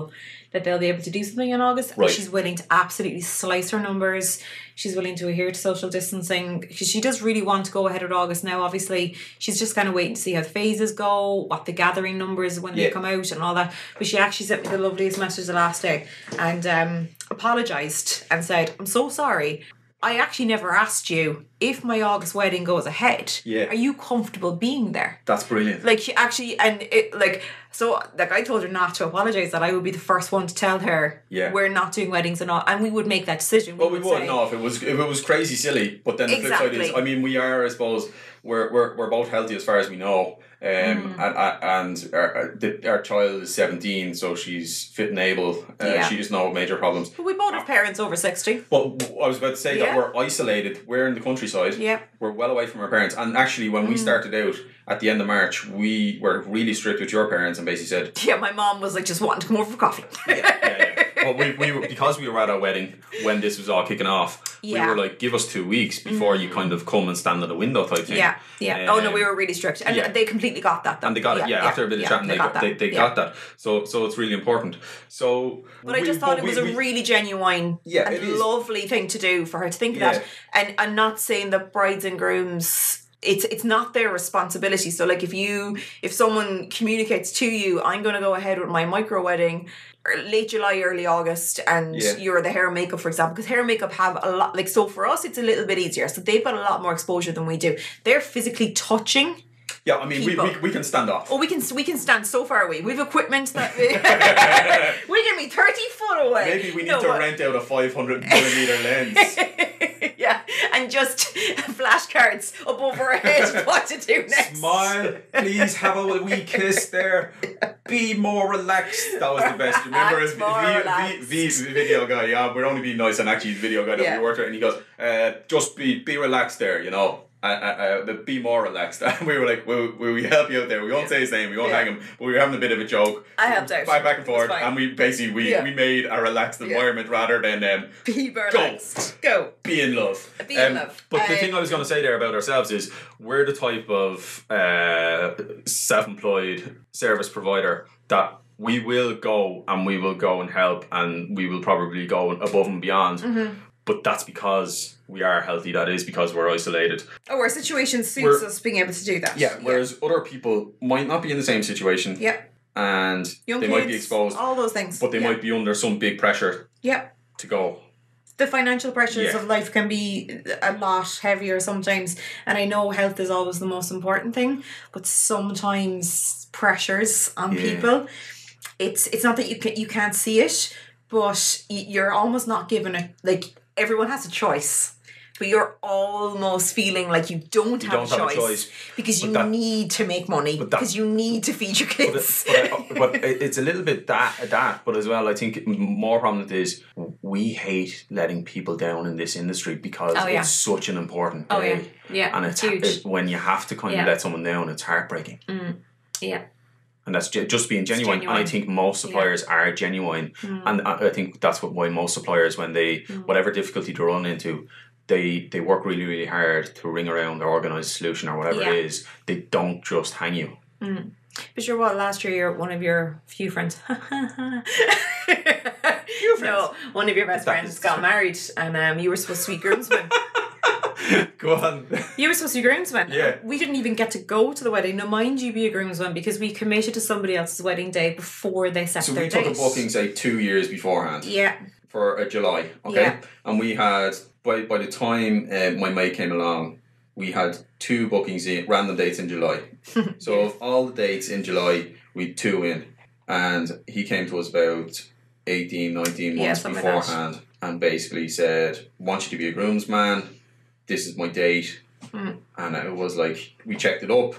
that they'll be able to do something in August. And Right. she's willing to absolutely slice her numbers. She's willing to adhere to social distancing because she does really want to go ahead with August. Now, obviously, she's just kind of waiting to see how phases go, what the gathering numbers when they come out, and all that. But she actually sent me the loveliest message the last day and um, apologized and said, "I'm so sorry." I actually never asked you if my August wedding goes ahead. Yeah. Are you comfortable being there? That's brilliant. Like she actually, and it like so. Like I told her not to apologize. That I would be the first one to tell her. Yeah. We're not doing weddings and all, and we would make that decision. Well, we would say, no if it was if it was crazy silly. But then the flip side is, I mean, we are, I suppose, we're we're, we're both healthy as far as we know. Um, Mm. and and our, our, child is seventeen, so she's fit and able. Uh, Yeah. She has no major problems. But we both have parents over sixty. But I was about to say Yeah. that we're isolated. We're in the countryside. Yeah. We're well away from our parents. And actually, when we Mm. started out at the end of March, we were really strict with your parents and basically said, Yeah, my mom was like just wanting to come over for coffee. yeah, yeah. Well, we, we were, because we were at our wedding when this was all kicking off, Yeah. we were like, give us two weeks before you kind of come and stand at the window type thing. yeah, yeah. oh no, Um, we were really strict, and yeah. they completely got that. Though. And they got it, yeah, after a bit of yeah, chatting, they, got, they, they yeah. got that. So so it's really important. So, But I just thought it was a really genuine Yeah, and lovely thing to do for her to think of that. And I'm not saying that brides and grooms it's it's not their responsibility. So like if you if someone communicates to you, I'm gonna go ahead with my micro wedding late July, early August, and Yeah. you're the hair and makeup, for example, because hair and makeup have a lot like so for us it's a little bit easier. So they've got a lot more exposure than we do. They're physically touching. Yeah. I mean, we, we, we can stand off. Oh, we can we can stand so far away. We've equipment that we, we can be thirty foot away. Maybe we need No, to but- rent out a five hundred millimeter lens. yeah, and just flashcards above our head what to do next. Smile, please have a wee kiss there. Be more relaxed. That was the best. Remember his v, v, v, video guy? Yeah, we're only being nice, and actually, the video guy that Yeah. we worked with, and he goes, uh, "Just be be relaxed there, you know." Uh, uh, uh, be more relaxed. And we were like, will, will we help you out there? We won't say his name, we won't Yeah. hang him, but we were having a bit of a joke. I helped out. Back, back and forth, and we basically we, Yeah. we made a relaxed Yeah. environment rather than um, Be relaxed. Go. be in love. Be in Um, love. But the Um, thing I was going to say there about ourselves is we're the type of uh, self-employed service provider that we will go and we will go and help and we will probably go above and beyond. Mm-hmm. But that's because we are healthy. That is because we're isolated. Oh, our situation suits We're- us being able to do that. Yeah. Whereas other people might not be in the same situation Yeah. and Young they kids, might be exposed, All those things. but they yeah. might be under some big pressure Yeah. to go. the financial pressures Yeah. of life can be a lot heavier sometimes and i know health is always the most important thing but sometimes pressures on Yeah. people it's it's not that you can you can't see it but you're almost not given a like everyone has a choice but you're almost feeling like you don't, You have, don't a, have a choice because But you that- need to make money that- because you need to feed your But, kids. but, but it- it's a little bit that that, but as well, I think more prominent is we hate letting people down in this industry because Oh, yeah. it's such an important oh yeah. yeah. And it's it, when you have to kind Yeah. of let someone down, it's heartbreaking. Mm. yeah And that's ju- just being genuine. And I think most suppliers are genuine, Mm. and I think that's what why most suppliers, when they whatever difficulty they run into, they they work really really hard to ring around or organized solution or whatever Yeah. it is. They don't just hang you. But sure, what last year your one of your few friends, no, one of your best That friends got married, and um, you were supposed to be groomsman. Go on. you were supposed to be groomsman. Yeah. we didn't even get to go to the wedding. No, mind you, be a groomsman because we committed to somebody else's wedding day before they set So their we took date. a booking say two years beforehand. Yeah, for a July, okay? Yeah. And we had by by the time uh, my mate came along, we had two bookings in random dates in July. so of all the dates in July, we two in, and he came to us about 18, 19 Yeah, months like beforehand, and basically said, "Want you to be a groomsman. This is my date." Mm. And it was like we checked it up,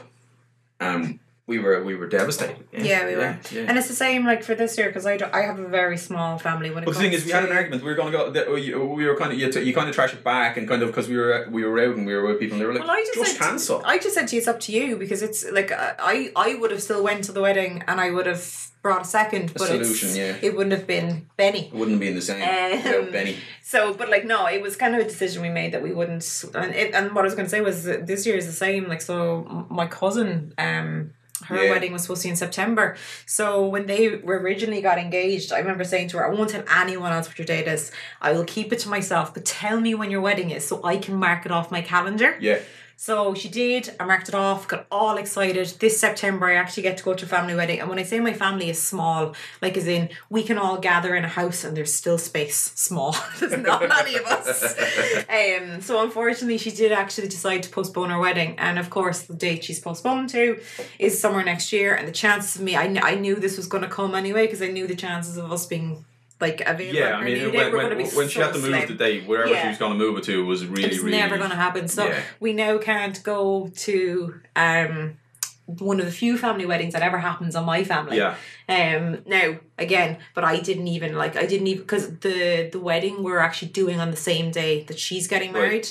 and we were we were devastated. Yeah, we were. yeah. And it's the same like for this year because I, do, I have a very small family when it But the thing is, we had an argument. We were going to go. We we were kind of you, t- you kind of trash it back and kind of because we were we were out and we were with people and they were like, Well, I just, just said cancel. I just said to you, it's up to you because it's like uh, I I would have still went to the wedding and I would have brought a second, but solution, it's, yeah. it wouldn't have been Benny. it wouldn't be in the same Um, without Benny. So, but like no, it was kind of a decision we made that we wouldn't. And it, and what I was going to say was that this year is the same. Like so, my cousin, um, her Yeah. wedding was supposed to be in September. So when they were originally got engaged, I remember saying to her, "I won't tell anyone else what your date is. I will keep it to myself. But tell me when your wedding is, so I can mark it off my calendar." Yeah, So she did. I marked it off. Got all excited. This September, I actually get to go to a family wedding. And when I say my family is small, like as in we can all gather in a house and there's still space. Small. there's not many of us. Um. So unfortunately, she did actually decide to postpone her wedding. And of course, the date she's postponed to is summer next year. And the chances of me, I, kn- I knew this was going to come anyway because I knew the chances of us being like available. yeah. I mean, when, when, going to be when she had to move slim. the date, wherever Yeah. she was going to move it to was really, It's really never going to happen. So Yeah. we now can't go to um one of the few family weddings that ever happens on my family. Yeah, Um. Now again, but I didn't even like I didn't even because the the wedding we're actually doing on the same day that she's getting Right. married.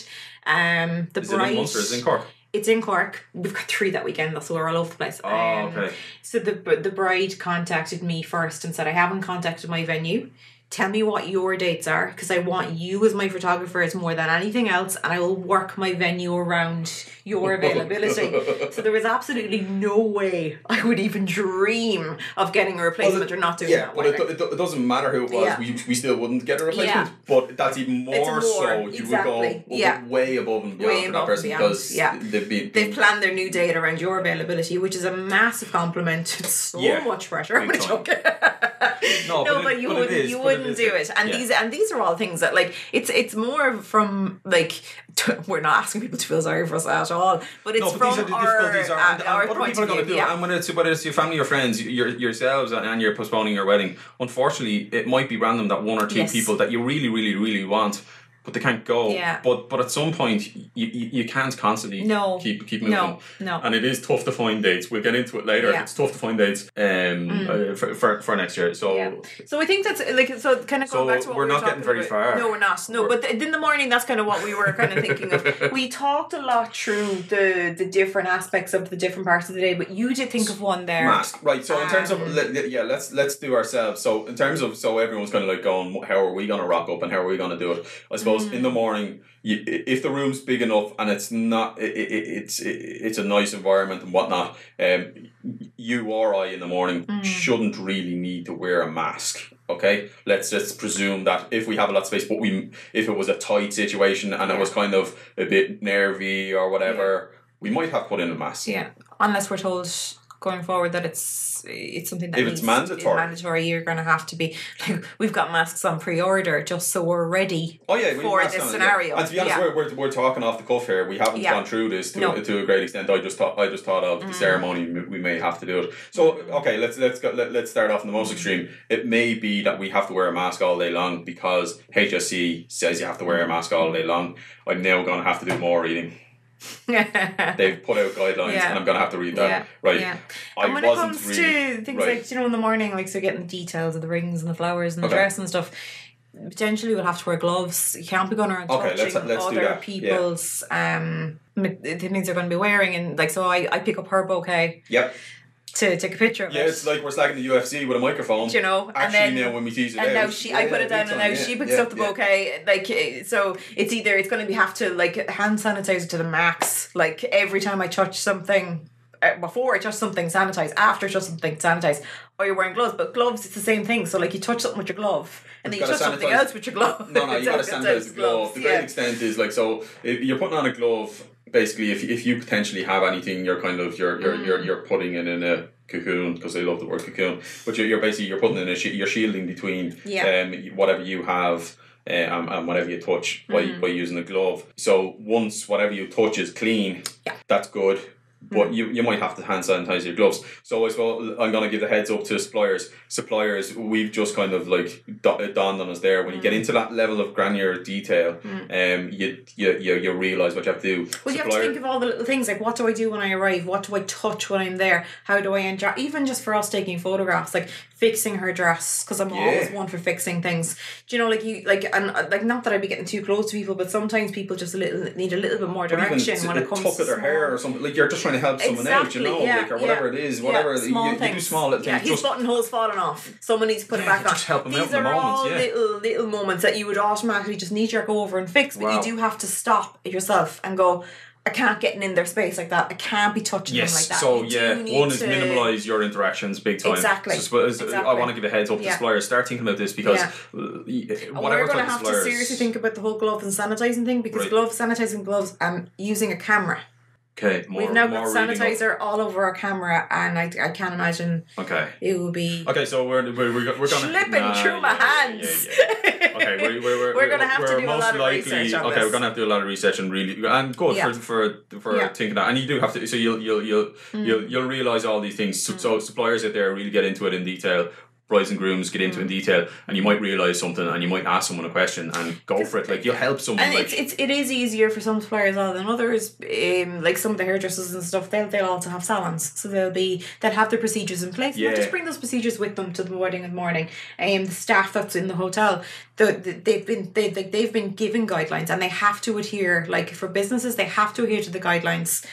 Um. The is it bride. in Munster? Is it in Cork? It's in Cork. We've got three that weekend, so we're all over the place. Oh, Um, okay. so the the bride contacted me first and said, "I haven't contacted my venue. Tell me what your dates are, because I want you as my photographer as more than anything else, and I will work my venue around your availability." so there was absolutely no way I would even dream of getting a replacement or not doing Yeah, that. but it, it, doesn't matter who it was. Yeah. We, we still wouldn't get a replacement. Yeah. But that's even more, more, so. You exactly, would go yeah. way above and beyond Way for that person because yeah. they've been. They've planned their new date around your availability, which is a massive compliment. It's so Yeah. much pressure. I'm joking. No, no, but but, it- you but wouldn't. is, you wouldn't is do it. it. And Yeah. these and these are all things that like it's it's more from like we're not asking people to feel sorry for us at all, but it's no, but from these are the our, difficulties. Are, uh, and, and our what are people going to do? Yeah. And whether it's whether it's your family or friends, your yourselves, and, and you're postponing your wedding. Unfortunately, it might be random that one or two Yes. people that you really, really, really want, but they can't go. Yeah. But but at some point, you, you, you can't constantly No. keep keep moving. No, no. And it is tough to find dates. We'll get into it later. Yeah. Mm. It's tough to find dates um, uh, for, for, for next year. So Yeah. So I think that's like so kind of going So back to what we're we not were getting very about. far. No, we're not. No, We're- but th- in the morning, that's kind of what we were kind of thinking of. We talked a lot through the the different aspects of the different parts of the day, but you did think of one there. mask right so in terms of Um, yeah let's let's do ourselves so in terms of so everyone's kind of like going how are we going to rock up and how are we going to do it i suppose in Mm. the morning you, if the room's big enough and it's not it, it, it's it, it's a nice environment and whatnot um you or i in the morning Mm. shouldn't really need to wear a mask okay let's just presume that if we have a lot of space but we if it was a tight situation and it was kind of a bit nervy or whatever we might have put in a mask Yeah, unless we're told going forward that it's it's something that If it's mandatory. mandatory, you're going to have to be. Like, we've got masks on pre-order just so we're ready. Oh yeah, for this on scenario. Yeah. And to be honest, Yeah. we're, we're, we're talking off the cuff here. We haven't Yeah. gone through this to, No. to a great extent. I just thought I just thought of the Mm. ceremony. We may have to do it. So okay, let's let's go, let, let's start off in the most extreme. It may be that we have to wear a mask all day long because HSE says you have to wear a mask all day long. I'm now going to have to do more reading. They've put out guidelines, Yeah. and I'm going to have to read that. Yeah, Right. yeah. I and when it comes really to things right. like you know in the morning, like so getting the details of the rings and the flowers and the Okay. dress and stuff. Potentially, we'll have to wear gloves. You can't be going around Okay, let's- touching let's other that, yeah. people's um the things they're going to be wearing, and like so, I, I pick up her bouquet Yep. To take a picture of Yeah, it. it's like we're slagging the UFC with a microphone. you know, and Actually, then now when we tease it and out, now she I yeah, put it big down and now yeah, she picks yeah, up the yeah. bouquet like so it's either it's going to be have to like hand sanitizer to the max like every time I touch something uh, before I touch something sanitize after I touch something sanitize or you're wearing gloves but gloves it's the same thing so like you touch something with your glove and then you touch gotta something sanitize- else with your glove No, no, you got to sanitize it's the glove. The great yeah. extent is like so. If you're putting on a glove, basically, if, if you potentially have anything, you're kind of you're you're Mm. you're, you're putting it in a cocoon because I love the word cocoon. But you're, you're basically you're putting in a shi- you're shielding between Yeah. um whatever you have. uh, and, and whatever you touch by, by using a glove. So once whatever you touch is clean, Yeah. that's good. But hmm. you, you might have to hand sanitize your gloves. So I suppose I'm going to give the heads up to suppliers. Suppliers, we've just kind of like da- dawned on us there. When you get hmm. into that level of granular detail, hmm. um, you, you, you, you realize what you have to do. Well, you have to think of all the little things like what do I do when I arrive? What do I touch when I'm there? How do I interact? Even just for us taking photographs, like fixing her dress, because I'm always one for fixing things. Do you know, like you, like, and uh, like not that I'd be getting too close to people, but sometimes people just a little need a little bit more direction when it comes tuck to of their hair or something. Like you're just trying to help someone out, you know, yeah, like or whatever yeah, it is, yeah, whatever you, small you do small little Yeah, things. his buttonhole's fallen off. Someone needs to put it back on. just help out These in the are moments, all yeah. little little moments that you would automatically just need knee jerk over and fix, but Wow. you do have to stop yourself and go. I can't get in their space like that. I can't be touching Yes, them like that. so You yeah, one is to- minimalise your interactions big time. Exactly, So, suppose- I want to give a heads up to Yeah. suppliers. Start thinking about this because Yeah. uh, whatever we're going to have to seriously think about the whole glove and sanitizing thing because Right. gloves, sanitizing gloves, and using a camera. Okay, more, We've now more got reading up. sanitizer all over our camera, and I, I can't imagine Okay. it will be Okay, so we're we're we're, we're gonna slipping Nah, through my yeah, yeah, hands. yeah, yeah. Okay, we're, we're, we're, We're gonna have to we're do a most lot of likely, research on Okay, this. we're gonna have to do a lot of research and really and good Yeah. for for for Yeah. thinking that. And you do have to. So you'll you'll you'll Mm. you'll, you'll realize all these things. So, so suppliers out there really get into it in detail. Brides and grooms get into in Mm. detail, and you might realize something, and you might ask someone a question and go for it. Like you'll help someone. And like it's, it's it is easier for some suppliers other than others. Um, like some of the hairdressers and stuff, they'll they'll also have salons, so they'll be they'll have their procedures in place. Yeah. Just bring those procedures with them to the wedding in the morning. Um, the staff that's in the hotel, the, the they've been they they they've been given guidelines and they have to adhere. Like for businesses, they have to adhere to the guidelines.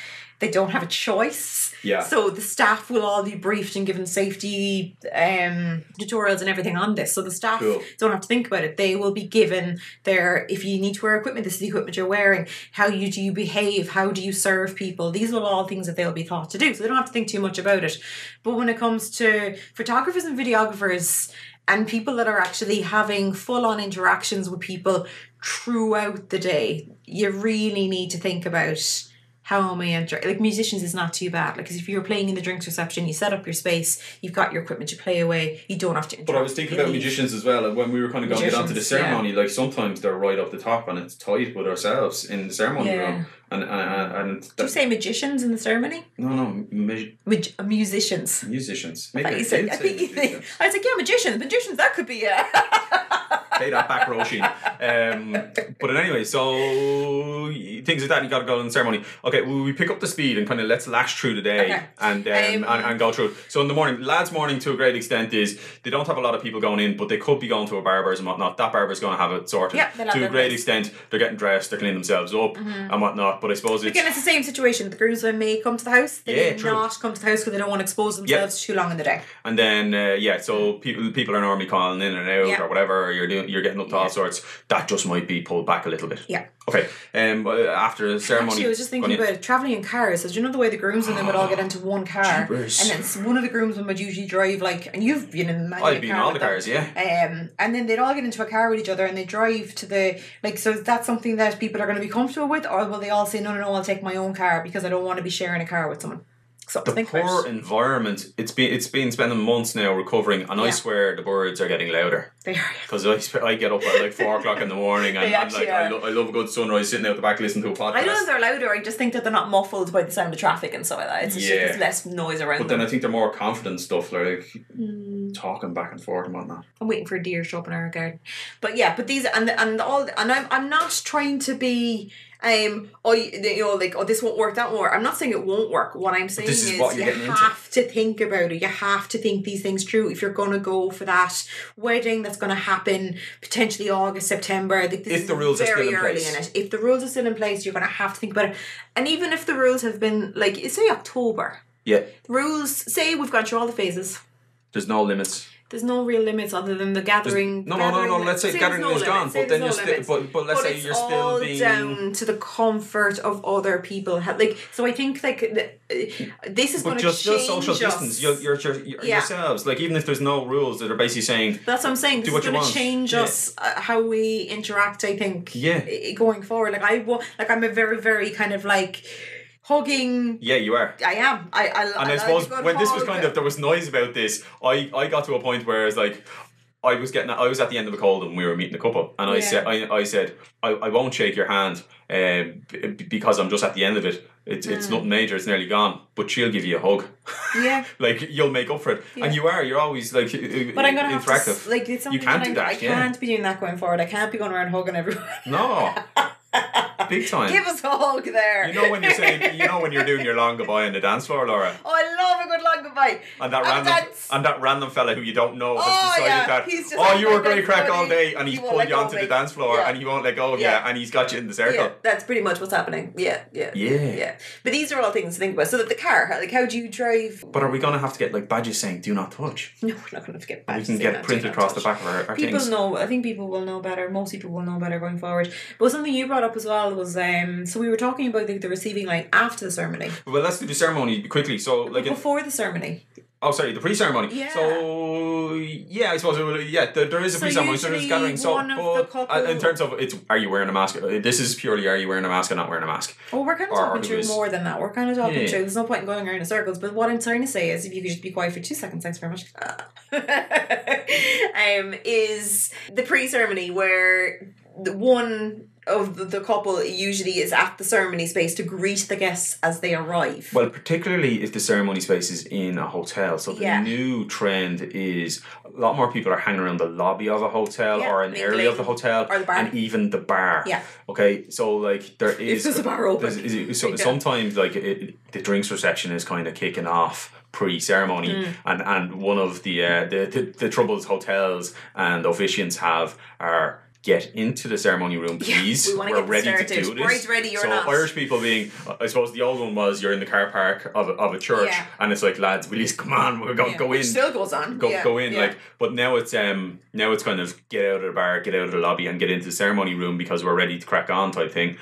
They don't have a choice. Yeah. So the staff will all be briefed and given safety um, tutorials and everything on this. So the staff Cool. don't have to think about it. They will be given their if you need to wear equipment, this is the equipment you're wearing. How you do you behave? How do you serve people? These are all things that they'll be taught to do. So they don't have to think too much about it. But when it comes to photographers and videographers and people that are actually having full on interactions with people throughout the day, you really need to think about how am I enter like musicians is not too bad. Like 'cause if you're playing in the drinks reception, you set up your space, you've got your equipment, you play away, you don't have to But I was thinking about musicians as well. and When we were kind of going to get onto the Magicians, yeah. ceremony, like sometimes they're right up the top and it's tight with ourselves in the ceremony Yeah. room. And and, and, Do you say magicians in the ceremony? no, no, Mag- uh, musicians. musicians. I Maybe I you said, I think you think, musicians. I was like, yeah, magicians. Magicians, that could be a. Pay that back, Roisin. Um, but anyway, so things like that, you got to go in the ceremony. Okay, well, we pick up the speed and kind of let's lash through the day Okay. and, um, Um, and and go through. it. So in the morning, lads' morning to a great extent is they don't have a lot of people going in, but they could be going to a barber's and whatnot. That barber's going to have it sorted. Yeah, to a great place. extent, they're getting dressed, they're cleaning themselves up and whatnot. But I suppose it's Again, it's the same situation. The groomsmen may come to the house. They Yeah, may true. not come to the house because they don't want to expose themselves too long in the day. And then uh, yeah, so people people are normally calling in and out Yeah. or whatever. Or you're doing you're getting up to all Yeah. sorts. That just might be pulled back a little bit. Yeah. Okay. Um. After the ceremony. Actually, I was just thinking Go on, yeah. about traveling in cars. Do you know the way the grooms and then would all get into one car, Jeepers. and then one of the groomsmen would usually drive like, and you've been in many I've been in all the them. cars, yeah. Um, and then they'd all get into a car with each other and they drive to the like. So is that something that people are going to be comfortable with, or will they all say no, no, no? I'll take my own car because I don't want to be sharing a car with someone. So The poor environment. It's been it's been spending months now recovering, and I swear the birds are getting louder. They are. Because I, I get up at like four o'clock in the morning, and, like I, lo- I love a good sunrise, sitting out the back listening to a podcast. I know they're louder. I just think that they're not muffled by the sound of traffic and stuff like that. It's just Yeah. there's less noise around but them. then I think they're more confident stuff, like Mm. talking back and forth and whatnot. I'm waiting for a deer to show up in our garden. But yeah, but these and and all and I'm I'm not trying to be um oh you know like oh this won't work that won't work. I'm not saying it won't work. What I'm saying is is, what you you're into. have to think about it. You have to think these things through if you're gonna go for that wedding that's gonna happen potentially August September. I think this If the rules are still in early place. in it. If the rules are still in place, you're gonna have to think about it. And even if the rules have been like say October, Yeah, rules say we've gone through all the phases. there's no limits. There's no real limits other than the gathering. no, no, no, no. Let's say gathering no is gone, but then you're there's still, but, but let's But say it's you're still being. down to the comfort of other people. Like so, I think like uh, this is going to just change still social distance. You're, you're, you're, you're Yeah. yourselves. Like even if there's no rules that are basically saying That's what I'm saying. This Do what is you going to want. change Yeah. us uh, how we interact. I think. Yeah. Going forward, like I like I'm a very very kind of like hugging. yeah, you are. I am. I I. And I suppose when this was kind of there was noise about this, I I got to a point where it's like. I was getting I was at the end of a cold and we were meeting a couple and I Yeah. said I, I said I, I won't shake your hand um, because I'm just at the end of it. It's Mm. it's nothing major. It's nearly gone. But she'll give you a hug. Yeah. like you'll make up for it, Yeah. and you are. You're always like But I'm gonna have to interactive. like it's something can't that, do that, I yeah. can't be doing that going forward. I can't be going around hugging everyone. no, big time. Give us a hug there. you know when you're saying, you know when you're doing your long goodbye on the dance floor, Laura, Oh, I love a good long goodbye. and that And random that's- and that random fella who you don't know has Oh, decided yeah, that he's just oh like, you were "My great crack all day, and he's he pulled you onto the dance floor, Yeah. and he won't let go of you, Yeah. and he's got you in the circle. Yeah, that's pretty much what's happening. Yeah, yeah. Yeah. Yeah. But these are all things to think about. So that the car, like how do you drive? But are we gonna have to get like badges saying "Do not touch"? No, we're not going to get badges. we can get printed across touch. the back of our, our People things. know. I think people will know better. Most people will know better going forward. But something you brought up as well was um. So we were talking about the, the receiving line after the ceremony, Well, let's do the ceremony quickly. So, like, before the ceremony. oh, sorry, the pre-ceremony. Yeah. So, yeah, I suppose will, yeah, there, there is a So pre-ceremony. So there's gathering. So, but uh, in terms of it's, are you wearing a mask? Uh, This is purely, are you wearing a mask or not wearing a mask? Oh, we're kind of Or talking through more than that. We're kind of talking Yeah. through. There's no point in going around in circles. But what I'm trying to say is, if you could just be quiet for two seconds, thanks very much. um, is the pre-ceremony where the one of the, the couple usually is at the ceremony space to greet the guests as they arrive. Well, particularly if the ceremony space is in a hotel. So the Yeah. new trend is a lot more people are hanging around the lobby of a hotel Yeah, or an area of the hotel Or the bar. and even the bar. Yeah. Okay, so like there is there's a bar open. so Yeah. sometimes like it, the drinks reception is kind of kicking off pre-ceremony Mm. and and one of the, uh, the the the troubles hotels and officiants have are get into the ceremony room Yeah, please we We're get this ready to do this Bride's ready or so not. Irish people being I suppose the old one was you're in the car park of a, of a church Yeah. and it's like lads please come on we're go, Yeah, go which in still goes on. go yeah, go in yeah. like but now it's um now it's kind of get out of the bar get out of the lobby and get into the ceremony room because we're ready to crack on type thing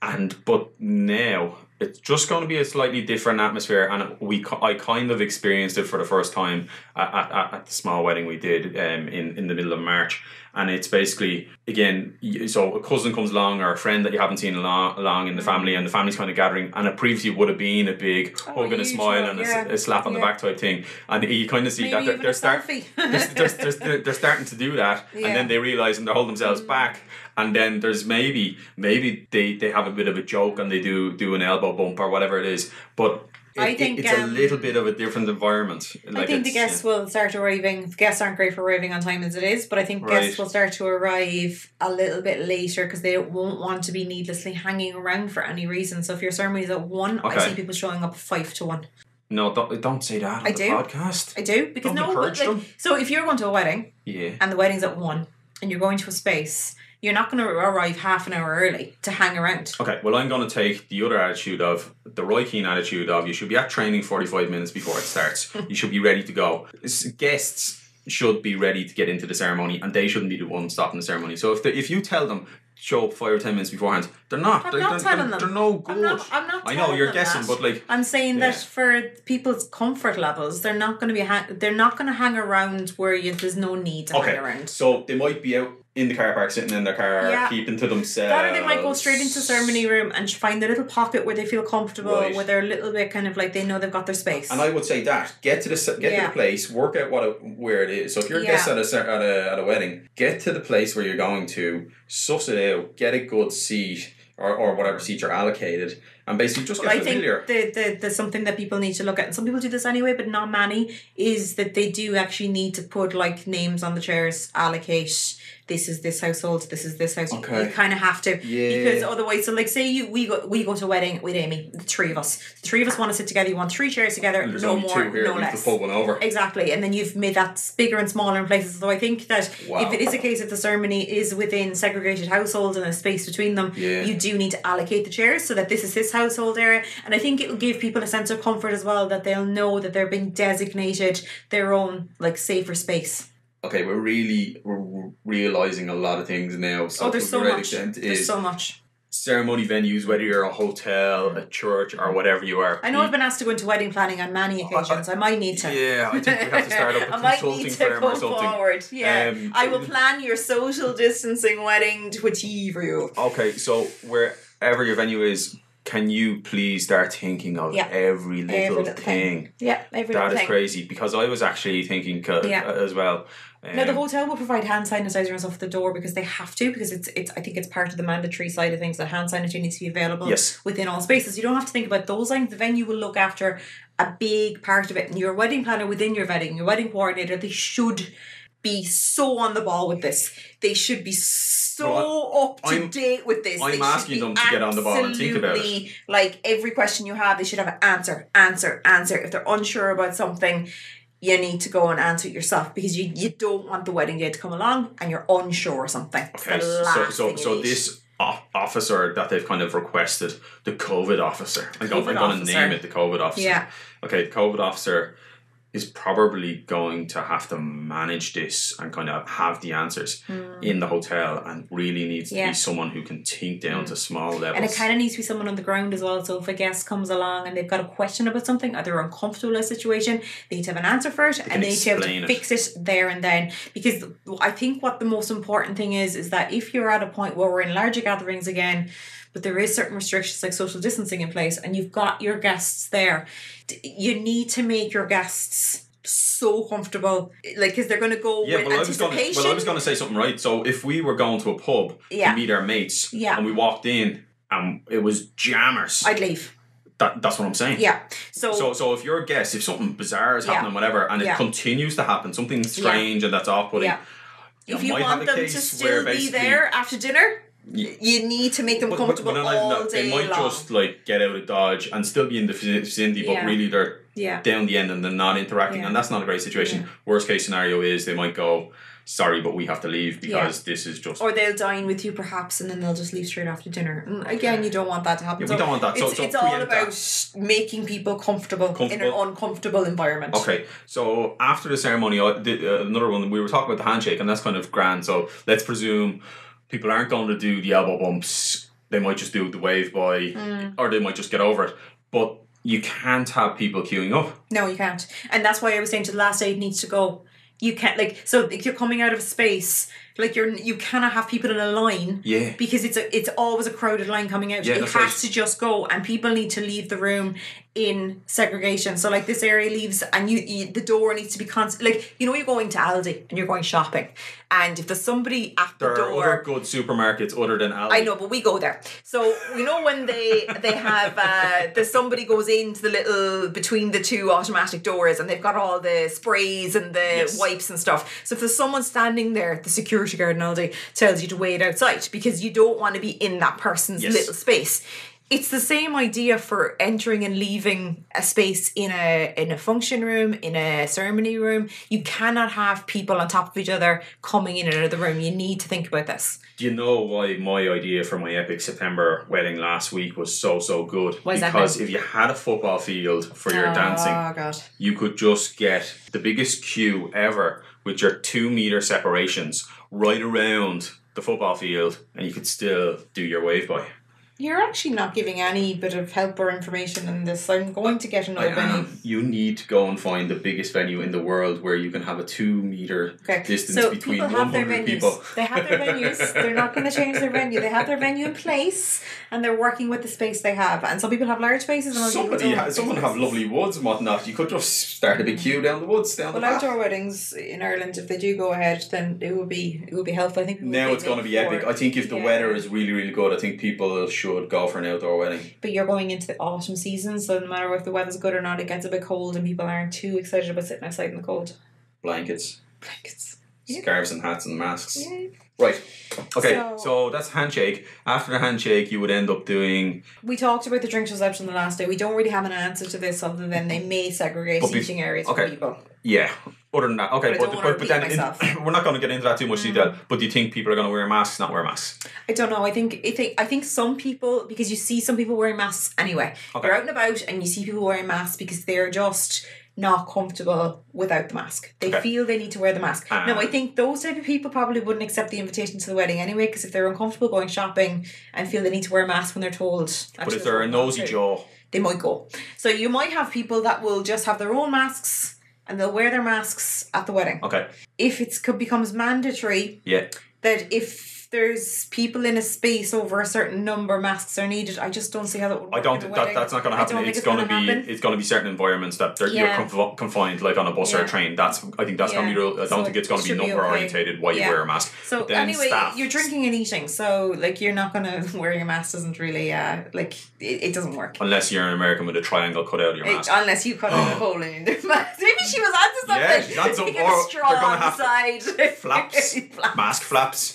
and but now it's just going to be a slightly different atmosphere and we I kind of experienced it for the first time at, at, at the small wedding we did um, in, in the middle of March. And it's basically again so a cousin comes along or a friend that you haven't seen along, along in the family and the family's kind of gathering and it previously would have been a big Oh, hug and a smile and a yeah, a, slap on the back type thing. And you kind of see Maybe that they're, they're start, they're, they're, they're, starting to do that Yeah. and then they realize and they hold themselves back and then there's maybe maybe they, they have a bit of a joke and they do do an elbow bump or whatever it is but it, I think, it's a um, little bit of a different environment I think the guests will start arriving. Guests aren't great for arriving on time as it is, but I think Right. guests will start to arrive a little bit later because they won't want to be needlessly hanging around for any reason. So if your ceremony is at one, I see people showing up five to one. no don't, don't say that on I the do. podcast I do because Don't no, like, them. so if you're going to a wedding yeah and the wedding's at one and you're going to a space, you're not going to arrive half an hour early to hang around. Okay, well, I'm going to take the other attitude of the Roy Keane attitude of you should be at training 45 minutes before it starts. you should be ready to go. Guests should be ready to get into the ceremony, and they shouldn't be the one stopping the ceremony. So if the, if you tell them show up five or ten minutes beforehand, they're not. I'm they're, not they're, telling they're, them. they're no good. I'm not. I'm not. I know you're guessing, that. but like I'm saying Yeah. that for people's comfort levels, they're not going to be. Ha- they're not going to hang around where you, there's no need to hang around. so they might be out in the car park, sitting in their car, Yeah. keeping to themselves. That or they might go straight into the ceremony room and find a little pocket where they feel comfortable, Right. where they're a little bit kind of like they know they've got their space. And I would say that get to the get to the place, work out what it, where it is. So if you're a Yeah. guest at a at a at a wedding, get to the place where you're going to, suss it out, get a good seat or, or whatever seat you're allocated, and basically just Well, get I think the, the, the something that people need to look at, and some people do this anyway, but not many, is that they do actually need to put like names on the chairs, allocate. This is this household. This is this house. You- Okay. You kind of have to, Yeah. because otherwise, so like, say you we go we go to a wedding with Amy, the three of us. The three of us want to sit together. You want three chairs together, And no more, no less. pull one over. Exactly, and then you've made that bigger and smaller in places. So I think that Wow. if it is a case that the ceremony is within segregated households and a space between them, Yeah. you do need to allocate the chairs so that this is this household area. And I think it'll give people a sense of comfort as well that they'll know that they're being designated their own like safer space. Okay, we're really we're realizing a lot of things now. So oh, there's so much. There's so much. ceremony venues, whether you're a hotel, a church, or whatever you are. I know I've been asked to go into wedding planning on many occasions. I might need to. Yeah, I think we have to start up a I might consulting need to firm go or something. forward. Yeah, Um, I will plan your social distancing wedding to a T for you. Okay, so wherever your venue is, can you please start thinking of Yeah. every little, Every little thing? thing. Yeah, every That is thing. crazy because I was actually thinking co- Yeah. as well. Now the um, hotel will provide hand sanitizer and stuff at the door because they have to because it's it's I think it's part of the mandatory side of things that hand sanitizer needs to be available Yes. within all spaces. You don't have to think about those lines. The venue will look after a big part of it. And your wedding planner within your wedding, your wedding coordinator, they should be so on the ball with this. They should be so up to I'm- date with this. I'm asking them to get on the ball and think about it. Like every question you have, they should have an answer, answer, answer. If they're unsure about something, you need to go and answer it yourself because you, you don't want the wedding day to come along and you're unsure of something. Okay, so so so this officer that they've kind of requested, the COVID officer. I'm going, COVID I'm going to name it the COVID officer. Yeah. Okay, the COVID officer is probably going to have to manage this and kind of have the answers in the hotel and really needs to Hmm. Yeah. Hmm. be someone who can think down to small levels. And it kind of needs to be someone on the ground as well. So if a guest comes along and they've got a question about something or they're uncomfortable in a situation, they need to have an answer for it and they need to be able to it. fix it there and then. Because I think what the most important thing is is that if you're at a point where we're in larger gatherings again, but there is certain restrictions like social distancing in place and you've got your guests there, you need to make your guests so comfortable like because they're going to go Yeah, with well I, was gonna, well, I was going to say something right. So if we were going to a pub Yeah. to meet our mates Yeah. and we walked in and it was jammers, i'd leave that, that's what I'm saying. yeah so, So, so if you're a guest, if something bizarre is Yeah. happening, whatever, and Yeah. it continues to happen, something strange and that's off-putting, Yeah. if you want them to still be there after dinner, You need to make them But, but, comfortable but I- all that- day they might long. just like get out of dodge and still be in the vicinity, but Yeah. really they're yeah. down the end and they're not interacting, Yeah. and that's not a great situation. Worst case scenario is they might go, "Sorry, but we have to leave because this is just." Or they'll dine with you perhaps and then they'll just leave straight after dinner. And again, you don't want that to happen. We don't want that. So- It's, so it's all preempt that. about making people comfortable, in an uncomfortable environment. Okay, so after the ceremony, did, uh, another one. We were talking about the handshake, and that's kind of grand. So let's presume people aren't going to do the elbow bumps. They might just do the wave by, Mm. or they might just get over it. But you can't have people queuing up. No, you can't. And that's why I was saying to the last aid needs to go. You can't like so if you're coming out of space, like you're you cannot have people in a line Yeah. because it's a it's always a crowded line coming out. Yeah, it has right. to just go, and people need to leave the room in segregation. So like this area leaves, and you, you the door needs to be constant. Like you know, you're going to Aldi and you're going shopping, and if there's somebody at the There are door. other good supermarkets other than Aldi. I know, but we go there. So you know when they they have uh, the somebody goes into the little between the two automatic doors and they've got all the sprays and the Yes. wipes and stuff. So if there's someone standing there, the security guard in Aldi tells you to wait outside because you don't want to be in that person's Yes. little space. It's the same idea for entering and leaving a space in a in a function room, in a ceremony room. You cannot have people on top of each other coming in and out of the room. You need to think about this. Do you know why my idea for my epic September wedding last week was so so good? Why is because now? if you had a football field for your dancing, Oh god. you could just get the biggest queue ever with your two meter separations right around the football field, and you could still do your wave by. You're actually not giving any bit of help or information in this. I'm going to get I another venue. am. You need to go and find the biggest venue in the world where you can have a two meter Okay. distance so between people have their venues. people. They have their venues. They're not going to change their venue. They have their venue in place, and they're working with the space they have. And some people have large spaces, and other people Somebody, don't ha- big someone have lovely woods and whatnot. You could just start a big queue down the woods down Well, the path. outdoor weddings in Ireland, if they do go ahead, then it would be it would be helpful. I think Now it's going to be epic. I think if the Yeah. weather is really, really good, I think people should go for an outdoor wedding. But you're going into the autumn season, so no matter if the weather's good or not, it gets a bit cold, and people aren't too excited about sitting outside in the cold. Blankets, Blankets. Yeah. scarves, and hats and masks. Yeah. Right. Okay. So- So, that's handshake. After the handshake, you would end up doing. We talked about the drinks reception the last day. We don't really have an answer to this other than they may segregate be- seating areas okay. for people. Yeah. Other than that, okay. But But, but, but, then in- Mm. we're not going to get into that too much detail. But do you think people are going to wear masks, not wear masks? I don't know. I think I think I think some people because you see some people wearing masks anyway. Okay. You're out and about and you see people wearing masks because they're just not comfortable without the mask. They Okay. feel they need to wear the mask. Now I think those type of people probably wouldn't accept the invitation to the wedding anyway because if they're uncomfortable going shopping and feel they need to wear a mask when they're told. But if they're a nosy Joe, they might go. So you might have people that will just have their own masks and they'll wear their masks at the wedding. okay. If it co- becomes mandatory Yeah. that if there's people in a space over a certain number, masks are needed. I just don't see how that would. I don't. That, wedding. that's not going to happen. It's, it's going to be. happen. It's going to be certain environments that Yeah. you're conf- confined, like on a bus or a train. That's. I think that's going to be. Real- I don't So think it's going to be number okay. orientated. Why Yeah. you wear a mask. So But then anyway, staff, you're drinking and eating, so like you're not gonna wearing a mask doesn't really uh like it, it doesn't work. unless you're an American with a triangle cut out of your It- mask. unless you cut out a hole in your mask. Maybe she was onto something. Yeah, she's onto Or straw they're have to- side. Flaps. Flaps. mask flaps.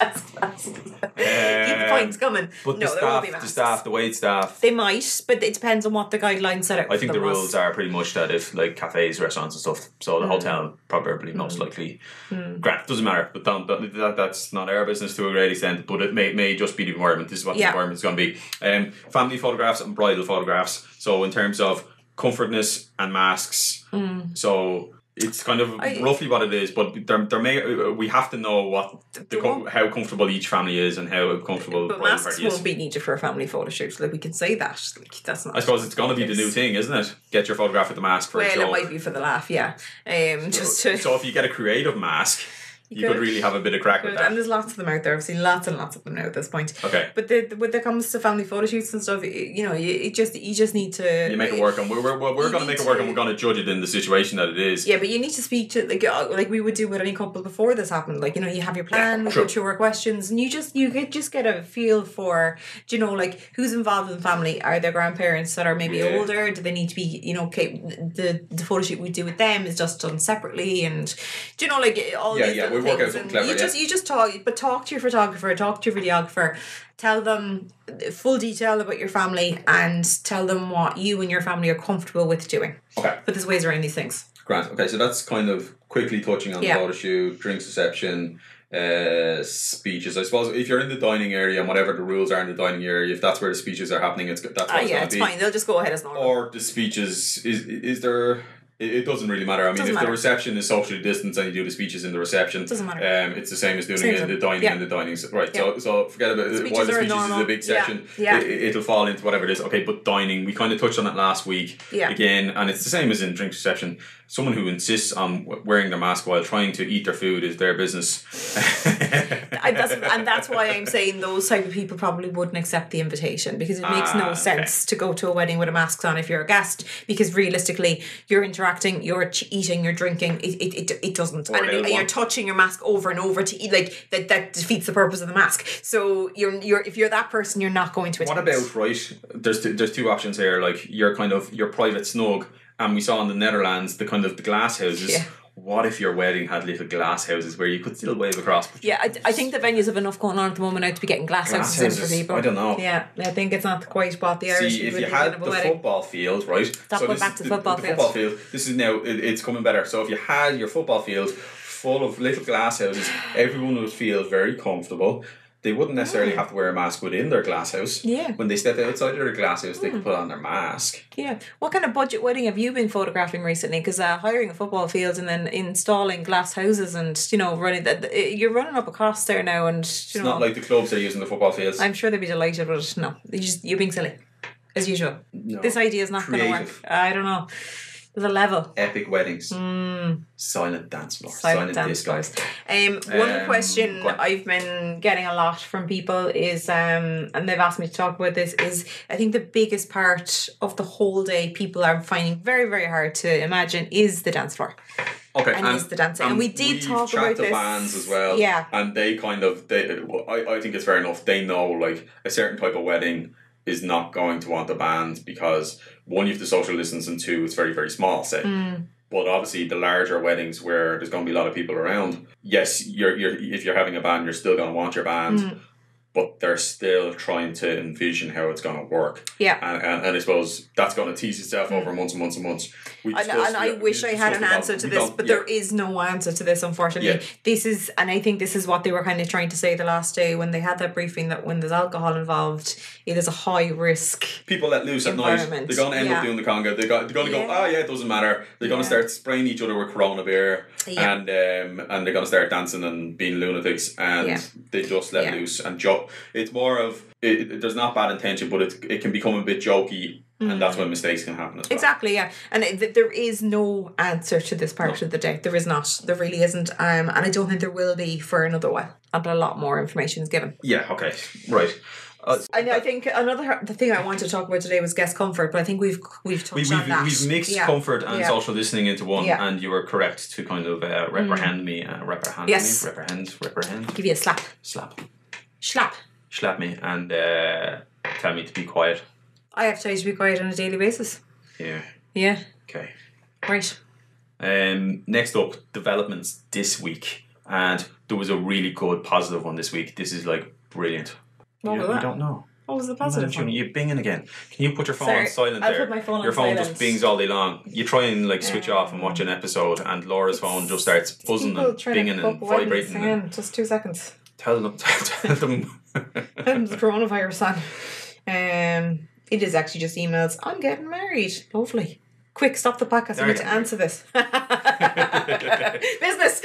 Keep the Um, points coming. But no, the there won't staff, be the masks. staff, the wait staff. They might, but it depends on what the guidelines set out. I think the them rules are pretty much that if like cafes, restaurants, and stuff. So the hotel probably most likely. Grant doesn't matter, but don't, that, that that's not our business to a great extent. But it may may just be the environment. This is what the Yeah. environment is going to be. Um, family photographs and bridal photographs. So in terms of comfortness and masks, so. It's kind of. I- roughly what it is, but there, there may we have to know what the com- how comfortable each family is and how comfortable But masks won't be needed for a family photo shoot. Like we can say that. Like that's not. I suppose it's going to be the new thing, isn't it? Get your photograph with the mask for a Well, it might be for the laugh, yeah. Um, just to. So if you get a creative mask, you, could could. really have a bit of crack with that. and there's lots of them out there. I've seen lots and lots of them now at this point. Okay. But the, the, when it comes to family photo shoots and stuff, you, know, you it just you just need to. You make it work, and we're, we're, we're going to make it work, and we're going to judge it in the situation that it is. Yeah, but you need to speak to like uh, like we would do with any couple before this happened. Like you know, you have your plan, we true. go through our questions, and you just you could just get a feel for do you know like who's involved in the family? Are there grandparents that are maybe Yeah. older? Do they need to be you know okay the the photo shoot we do with them is just done separately, and do you know like all Yeah, these yeah, we work out something clever, You yeah. just you just talk, but talk to your photographer, talk to your videographer. Tell them full detail about your family and tell them what you and your family are comfortable with doing. Okay, But there's ways around these things. Grant. Okay, so that's kind of quickly touching on Yeah. the photo shoot, drinks reception, uh, speeches. I suppose if you're in the dining area and whatever the rules are in the dining area, if that's where the speeches are happening, it's that's what Ah, it's yeah, it's be. fine. They'll just go ahead as normal. Or the speeches is is there. It it doesn't really matter. I mean, Doesn't if matter. the reception is socially distanced and you do the speeches in the reception, Doesn't matter. Um, it's the same as doing Same it in the dining yeah. and the dining. Right. So so forget about. Speeches While the speeches is a big Yeah, section, yeah. It, it'll fall into whatever it is. Okay, but dining, we kind of touched on that last week. Yeah. Again, and it's the same as in drinks reception. Someone who insists on wearing their mask while trying to eat their food is their business. and, that's, and that's why I'm saying those type of people probably wouldn't accept the invitation because it makes Ah, no okay. sense to go to a wedding with a mask on if you're a guest because realistically you're interacting, you're eating, you're drinking. It, it, it, it doesn't. Or and they'll you're touching your mask over and over to eat. Like that, that defeats the purpose of the mask. So you're you're if you're that person, you're not going to What about right? There's two, there's two options here. Like your kind of your private snug, and we saw in the Netherlands the kind of the glass houses. Yeah. What if your wedding had little glass houses where you could still wave across? Yeah, I, I think the venues have enough going on at the moment now to be getting glass, Glass houses in for people. I don't know. Yeah, I think it's not quite what the Irish See, if you had a the wedding. football field, right? Stop going this back to the football field. football field. This is now it, it's coming better. So if you had your football field full of little glass houses, everyone would feel very comfortable. They wouldn't necessarily ah. have to wear a mask within their glass house. Yeah. When they step outside their glass house, they can hmm. put on their mask. Yeah. What kind of budget wedding have you been photographing recently? Because uh, hiring a football field and then installing glass houses and you know running that eh, you're running up a cost there now, and you It's know not like the clubs are using the football fields. I'm sure they'd be delighted, but no, you just you're being silly, as usual. No. This idea is not going to work. I don't know. There's a level. Epic weddings. Silent dance floor. Silent, Silent, dance. Um, one Um, question on. I've been getting a lot from people is, um, and they've asked me to talk about this, is I think the biggest part of the whole day people are finding very, very hard to imagine is the dance floor. Okay, and is the dancing. And we did talk about to this. bands as well. Yeah. and they kind of they. I I think it's fair enough. They know like a certain type of wedding is not going to want a band because one, you have the social distance, and two, it's very very small. Say. Mm. But obviously, the larger weddings where there's going to be a lot of people around, yes, you're, you're if you're having a band, you're still going to want your band, Mm. But they're still trying to envision how it's going to work. Yeah. And, and, and I suppose that's going to tease itself over months and months and months. We Mm. And, and I wish I had an answer to this, but yeah. there is no answer to this, unfortunately. Yeah. This is, and I think this is what they were kind of trying to say the last day when they had that briefing that when there's alcohol involved, it is a high risk. people let loose at night. They're going to end Yeah. up doing the conga. They got, they're going to go, oh yeah, it doesn't matter. They're going to start spraying each other with Corona beer, and um, and they're going to start dancing and being lunatics, and they just let loose and jo- It's more of it, it- there's not bad intention, but it it can become a bit jokey, and that's when mistakes can happen. As well. Exactly, yeah. And it, there is no answer to this part of the day. There is not. There really isn't. Um, and I don't think there will be for another while. And a lot more information is given. Yeah. Okay. Right. Uh, I. I think another the thing I wanted to talk about today was guest comfort, but I think we've we've touched we, we've, that. we've mixed Yeah. comfort and Yeah. social listening into one, Yeah. and you were correct to kind of uh, reprehend me, uh, reprehend Yes. me, reprehend, reprehend, Give you a slap, slap, slap. slap me, and uh, tell me to be quiet. I have to tell you to be quiet on a daily basis. Yeah. Yeah, Okay. right. Um, next up, developments this week, and there was a really good positive one this week. This is like brilliant. What you, was you that? don't know. What was the Positive positive? one? You're binging again. Can you put your phone Sorry, on silent I'll there? put my phone on your phone silent. just bings all day long. You try and like switch off and watch an episode, and Laura's phone just starts buzzing and trying binging and vibrating. Hang And just two seconds. tell them, tell them. I'm the coronavirus on. Um, it is actually just emails. I'm getting married. Lovely. Quick, stop the podcast. I need to answer this. Business.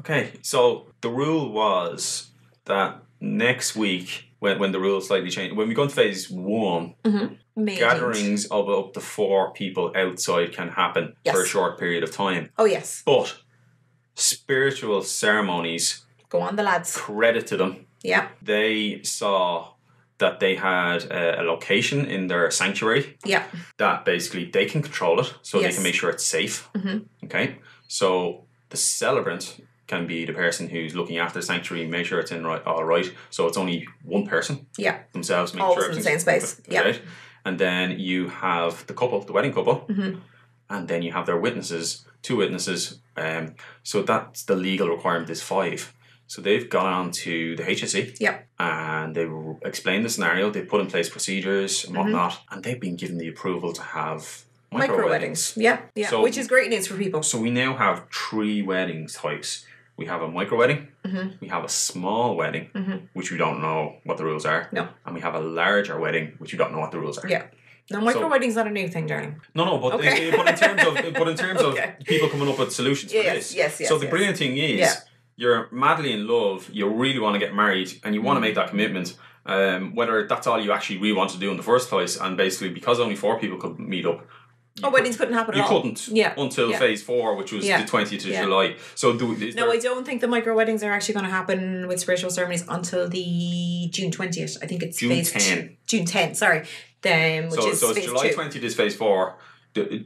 okay, so the rule was that next week, when, when the rules slightly change, when we go into phase one, Maidens. gatherings of up to four people outside can happen Yes. for a short period of time. Oh yes. But spiritual ceremonies, Go on, the lads. credit to them, Yeah. they saw that they had a, a location in their sanctuary Yeah. that basically they can control it so they can make sure it's safe. Okay, so the celebrant can be the person who's looking after the sanctuary, make sure it's in right, all right. So it's only one person Yeah. themselves, making Always sure in the same space. Yeah. right. And then you have the couple, the wedding couple, Mm-hmm. and then you have their witnesses, two witnesses. Um, so that's the legal requirement is five. So they've gone on to the HSE Yeah. and they explained the scenario. They put in place procedures and whatnot, and they've been given the approval to have micro, Mm-hmm. Micro weddings. weddings. Yeah. Yeah. So- Which is great news for people. So we now have three weddings types. We have a micro wedding, Mm-hmm. we have a small wedding, which we don't know what the rules are, No. and we have a larger wedding, which we don't know what the rules are. Yeah. No, micro So- wedding's not a new thing, darling. No, no, but, Okay. uh, but in terms of but in terms Okay. of people coming up with solutions for this. yes, yes, So the yes. brilliant thing is Yeah. you're madly in love, you really want to get married, and you Mm. want to make that commitment. Um, whether that's all you actually really want to do in the first place, and basically because only four people could meet up, Oh, weddings couldn't happen you at all. couldn't Yeah. until Yeah. phase four, which was Yeah. the twentieth of Yeah. July. So do No, I don't think the micro weddings are actually going to happen with spiritual ceremonies until the June twentieth. I think it's June phase 10. June 10, Sorry, which so, is so it's July two. twentieth is phase four.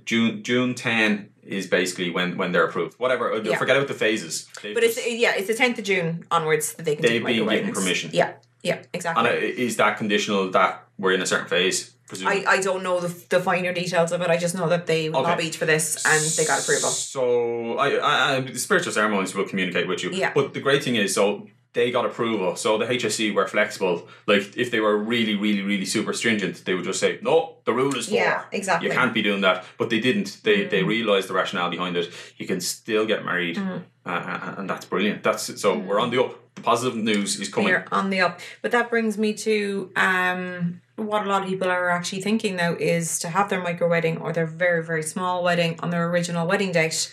June June ten is basically when when they're approved. Whatever. uh, Yeah. Forget about the phases. They've But it's yeah, it's the tenth of June onwards that they can They've been given permission. Yeah, yeah, exactly. and uh, is that conditional that we're in a certain phase? Presumably? I, I don't know the, the finer details of it. I just know that they lobbied for this and they got approval. So I, I, I the spiritual ceremonies will communicate with you. Yeah. But the great thing is, so they got approval. So the HSE were flexible. Like if they were really, really, really super stringent, they would just say, "No, the rule is four. Yeah, exactly. Mm. You can't be doing that." But they didn't. They they realized the rationale behind it. You can still get married, uh, and and that's brilliant. That's so we're on the up. The positive news is coming. You're on the up. But that brings me to um what a lot of people are actually thinking now is to have their micro wedding or their very, very small wedding on their original wedding date.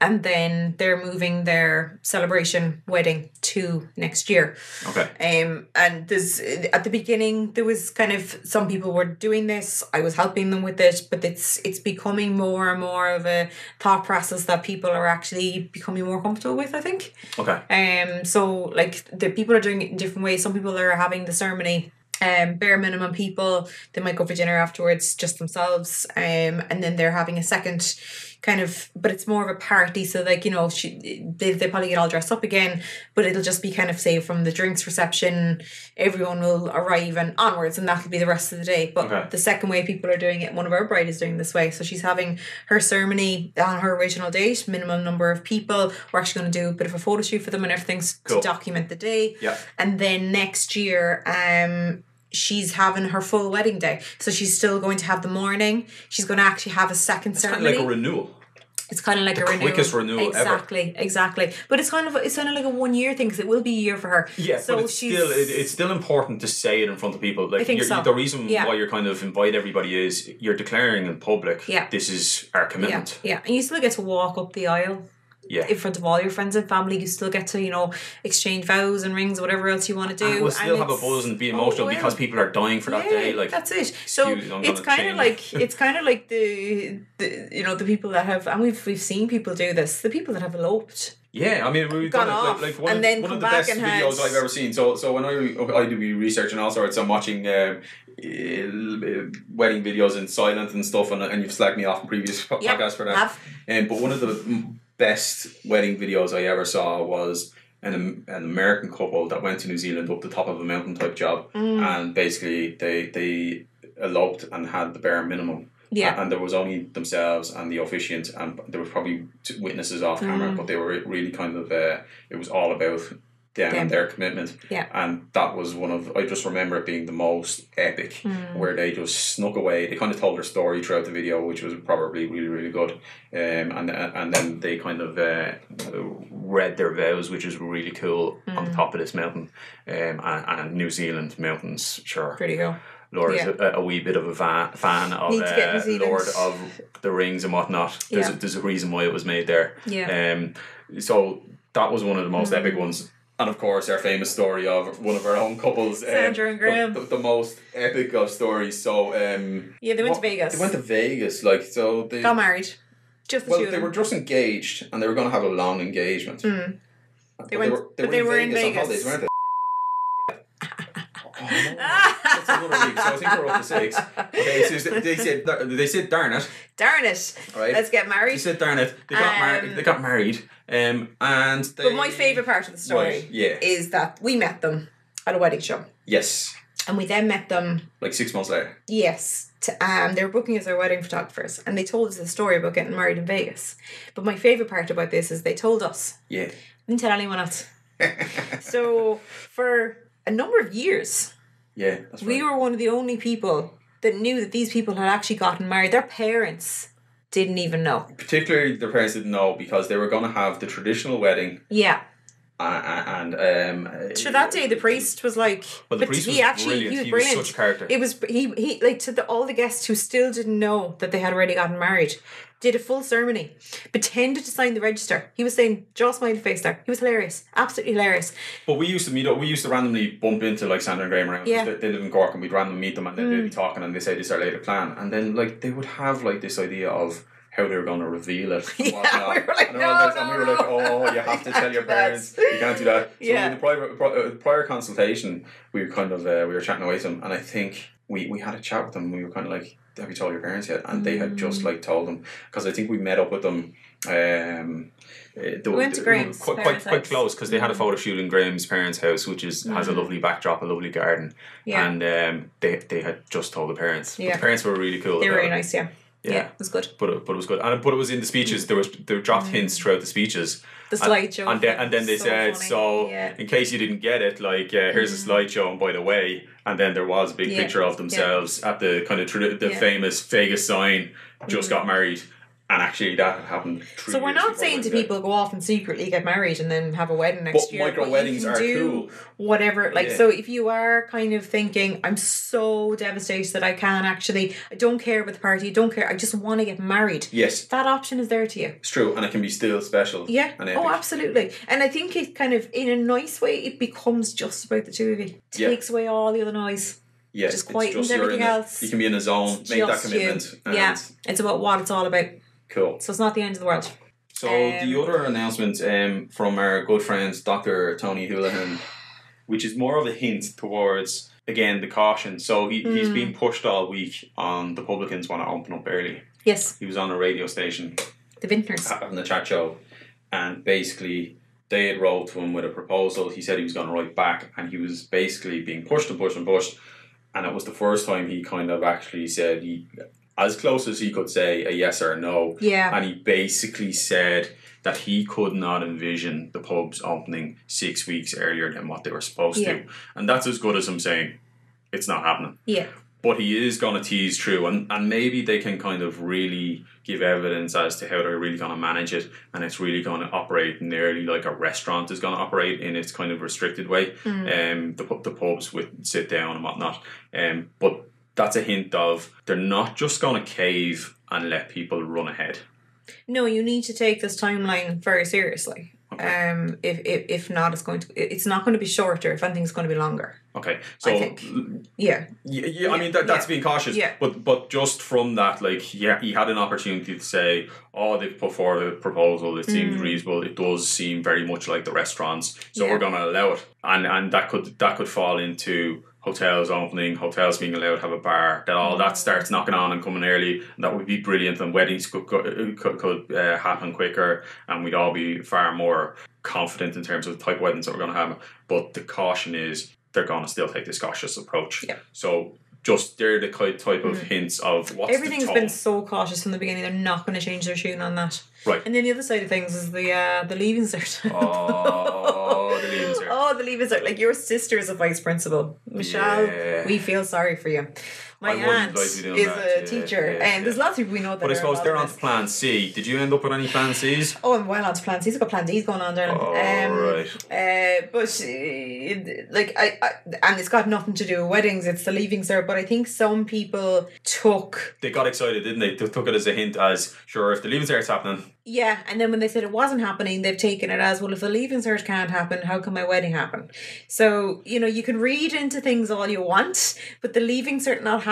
And then they're moving their celebration wedding to next year. Okay. Um, and there's at the beginning there was kind of some people were doing this. I was helping them with it, but it's it's becoming more and more of a thought process that people are actually becoming more comfortable with. I think. Okay. Um, so like the people are doing it in different ways. Some people are having the ceremony. Um, bare minimum people. They might go for dinner afterwards, just themselves. Um, and then they're having a second kind of, but it's more of a party. So like you know, she, they they probably get all dressed up again, but it'll just be kind of say from the drinks reception, everyone will arrive and onwards, and that'll be the rest of the day. But Okay. the second way people are doing it, one of our bride is doing this way. So she's having her ceremony on her original date, minimum number of people. We're actually going to do a bit of a photo shoot for them and everything's Cool. to document the day. Yeah. And then next year, um, she's having her full wedding day. So she's still going to have the morning. She's going to actually have a second It's kind of ceremony. like a renewal. it's kind of like a renewal. quickest renewal ever. exactly, Exactly, But it's kind of it's kind of like a one year thing because it will be a year for her. Yeah, So but it's she's still it, it's still important to say it in front of people. Like I think so. the reason Yeah. why you're kind of invite everybody is you're declaring in public. Yeah. this is our yeah commitment. yeah, and you still get to walk up the aisle. Yeah. in front of all your friends and family. You still get to you know exchange vows and rings, whatever else you want to do. And we'll still have a buzz and be Oh, emotional well. because people are dying for that Yeah, day. Like that's it. So it's kind of like it's kind of like the, the you know the people that have and we've we've seen people do this. The people that have eloped. Yeah, I mean, we've Gone done it, like, like one, and of, then one of the best videos I've ever seen. So, so when I I do research and all sorts, I'm watching um, uh, wedding videos in silent and stuff, and, and you've slagged me off in previous Yep, podcasts for that. have. Um, but one of the best wedding videos I ever saw was an, an American couple that went to New Zealand up the top of a mountain type job, Mm. and basically they they eloped and had the bare minimum. Yeah. And there was only themselves and the officiant, and there was probably witnesses off camera, Mm. but they were really kind of, uh, it was all about them Them. and their commitment. Yeah. And that was one of, I just remember it being the most epic, Mm. where they just snuck away. They kind of told their story throughout the video, which was probably really, really good. Um, and, and then they kind of uh, read their vows, which is really cool, on Mm. the top of this mountain. Um, and, and New Zealand mountains, sure. Pretty cool. Laura's Yeah. a, a wee bit of a fan, fan of Need to get New uh, Lord of the Rings and whatnot. There's, Yeah. a, there's a reason why it was made there. Yeah. Um, so that was one of the most epic ones. And of course, our famous story of one of our own couples, uh, Sandra and Graham. the, the, the most epic of stories. So, um, Yeah, they went what- to Vegas. They went to Vegas, like so. They Got married. Just the well, two of they were just engaged, and they were going to have a long engagement. Mm. They went- but they were in on Vegas. holidays, weren't they? Oh, no. That's another week, so I think we're up to six. Okay, so they said they said darn it, Darn it. right? Let's get married. They said darn it. They got Um, married. They got married. Um, and they, But my favourite part of the story Right, yeah. is that we met them at a wedding show. Yes, And we then met them like six months later. Yes, to, um, they were booking as our wedding photographers, and they told us the story about getting married in Vegas. But my favorite part about this is they told us, Yeah. didn't tell anyone else. So for a number of years, Yeah, that's we were one of the only people that knew that these people had actually gotten married. Their parents didn't even know. Particularly, their parents didn't know because they were going to have the traditional wedding, Yeah. uh, and um. So that day, the priest was like, Well, the but priest he was actually brilliant. he was He was brilliant. such a character. It was he he like to the, all the guests who still didn't know that they had already gotten married. Did a full ceremony, pretended to sign the register. He was saying, "Jaw smiley face there." He was hilarious, absolutely hilarious. But we used to meet up. We used to randomly bump into like Sandra and Graham around. Yeah. Mm. They, they live in Cork, and we'd randomly meet them, and then they'd be talking, and they say this is our later plan, and then like they would have like this idea of how they were going to reveal it. and Yeah, we were like, and, were "No, and we no, were like, no." oh, you have to tell your can't do that. parents, you can't do that. So Yeah. in the prior, uh, prior consultation, we were kind of uh, we were chatting away to them, and I think we we had a chat with them. We were kind of like, have you told your parents yet? And they had Mm. just like told them because I think we met up with them. Um, they, We went to Graham's quite quite, quite close because they had a Mm. photo shoot in Graham's parents' house, which is has a Mm. lovely backdrop, a lovely garden, Yeah, and um, they they had just told the parents. But Yeah. the parents were really cool. they were really it. nice. Yeah. Yeah. yeah, it was good. But it, but it was good, and but it was in the speeches. There was there were dropped hints throughout the speeches, The and- slideshow, and then and then they so said funny. so. Yeah. In case you didn't get it, like uh, here's a slideshow, and by the way, and then there was a big Yeah. picture of themselves at the kind of the Yeah. famous Vegas sign. Just mm-hmm. got married, and actually that had happened. So we're not saying to people go off and secretly get married and then have a wedding next But year. micro you weddings are do cool. Whatever, like Yeah. so, if you are kind of thinking, I'm so devastated that I can't actually, I don't care about the party, I don't care, I just want to get married. Yes, That option is there to you. it's true, and it can be still special. Yeah. Oh, absolutely. And I think it kind of, in a nice way, it becomes just about the two of you. Yeah. Takes away all the other noise. Yes, just it's quietens you're everything else. You can be in a zone, It's make that just you. commitment. Yeah. It's about what it's all about. Cool. So it's not the end of the world. So Um, the other announcement um, from our good friend Dr. Tony Holohan, which is more of a hint towards again the caution. So he, he's Mm. been pushed all week on the publicans want to open up early. Yes, He was on a radio station the vintners. having the chat show, and basically they had wrote to him with a proposal. He said he was going to write back, and he was basically being pushed and pushed and pushed. And it was the first time he kind of actually said he, as close as he could say a yes or a no, Yeah. and he basically said that he could not envision the pubs opening six weeks earlier than what they were supposed Yeah. to. And that's as good as him saying it's not happening. Yeah. But he is going to tease through, and, and maybe they can kind of really give evidence as to how they're really going to manage it, and it's really going to operate nearly like a restaurant is going to operate in its kind of restricted way. Um, the, the pubs with sit down and whatnot. Um, but that's a hint of they're not just going to cave and let people run ahead. No, you need to take this timeline very seriously. Um, if, if if not, it's going to it's not going to be shorter. If anything, it's going to be longer. Okay, so I think. Yeah, Yeah, yeah, I mean that, that's Yeah. being cautious. Yeah. But but just from that, like yeah, he had an opportunity to say, oh, they've put forward a proposal. It seems Mm. reasonable. It does seem very much like the restaurants, so Yeah. we're going to allow it. And and that could that could fall into hotels opening, hotels being allowed to have a bar. That all Mm. that starts knocking on and coming early. And that would be brilliant, and weddings could could, could, could uh, happen quicker, and we'd all be far more confident in terms of the type of weddings that we're going to have. But the caution is they're going to still take this cautious approach. Yeah. So just they're the type of hints of what's everything's been so cautious from the beginning. They're not going to change their tune on that. Right. And then the other side of things is the uh, the leaving cert. Oh, the cert. Oh, the leaving cert. Like your sister is a vice principal, Michelle. Yeah. We feel sorry for you. My aunt like to be doing is that, a teacher, yeah, and there's lots of people we know that. But I are suppose they're on to plan C. Did you end up with any plan C's? Oh, and well on to plan C's. I've got plan D's going on there. Oh, um, right. Uh, but uh, like I, I, and it's got nothing to do with weddings. It's the leaving cert. But I think some people took They got excited, didn't they? They took it as a hint as, sure, if the leaving cert's happening, Yeah, and then when they said it wasn't happening, they've taken it as well. If the leaving cert can't happen, how can my wedding happen? So you know you can read into things all you want, but the leaving cert not happening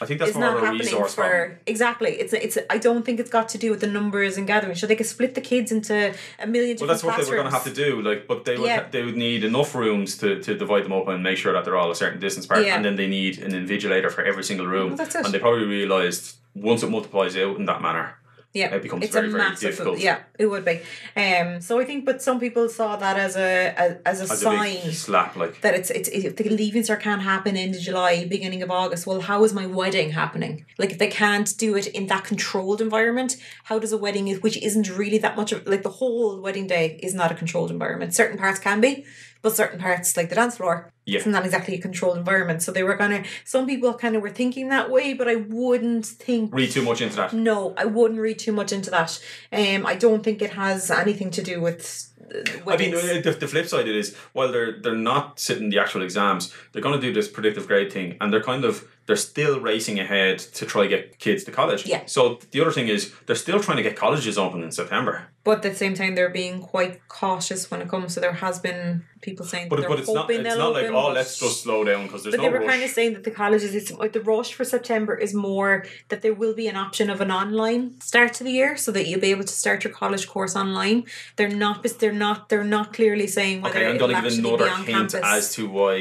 I think that's more not of a happening resource for problem. exactly. It's it's. I don't think it's got to do with the numbers and gathering. So they could split the kids into a million. Well, that's what they were going to have to do. Like, but they would Yeah. they would need enough rooms to, to divide them up and make sure that they're all a certain distance apart, Yeah. and then they need an invigilator for every single room. Well. And they probably realised once it multiplies out in that manner, Yeah, it becomes it's very a very massive. difficult. Yeah, it would be. Um. So I think, but some people saw that as a as, as a As a sign. big slap, like that it's it's if the leaving cert can't happen end of July, beginning of August. Well, how is my wedding happening? Like if they can't do it in that controlled environment, how does a wedding which isn't really that much of like the whole wedding day is not a controlled environment. Certain parts can be, but certain parts like the dance floor. Yeah. It's not exactly a controlled environment. So they were gonna some people kind of were thinking that way, but I wouldn't think read too much into that. no, I wouldn't read too much into that. Um I don't think it has anything to do with uh, I mean, uh, the, the flip side of it is while they're they're not sitting the actual exams, they're going to do this predictive grade thing, and they're kind of they're still racing ahead to try to get kids to college. Yeah. So the other thing is they're still trying to get colleges open in September. But at the same time, they're being quite cautious when it comes to there has been people saying But they're but it's not it's they'll not like oh let's just slow down because there's But no they were rush. kind of saying that the colleges, it's like the rush for September is more that there will be an option of an online start to the year, so that you'll be able to start your college course online. They're not, they're not, they're not clearly saying whether Okay, I'm going to give another hint campus. as to why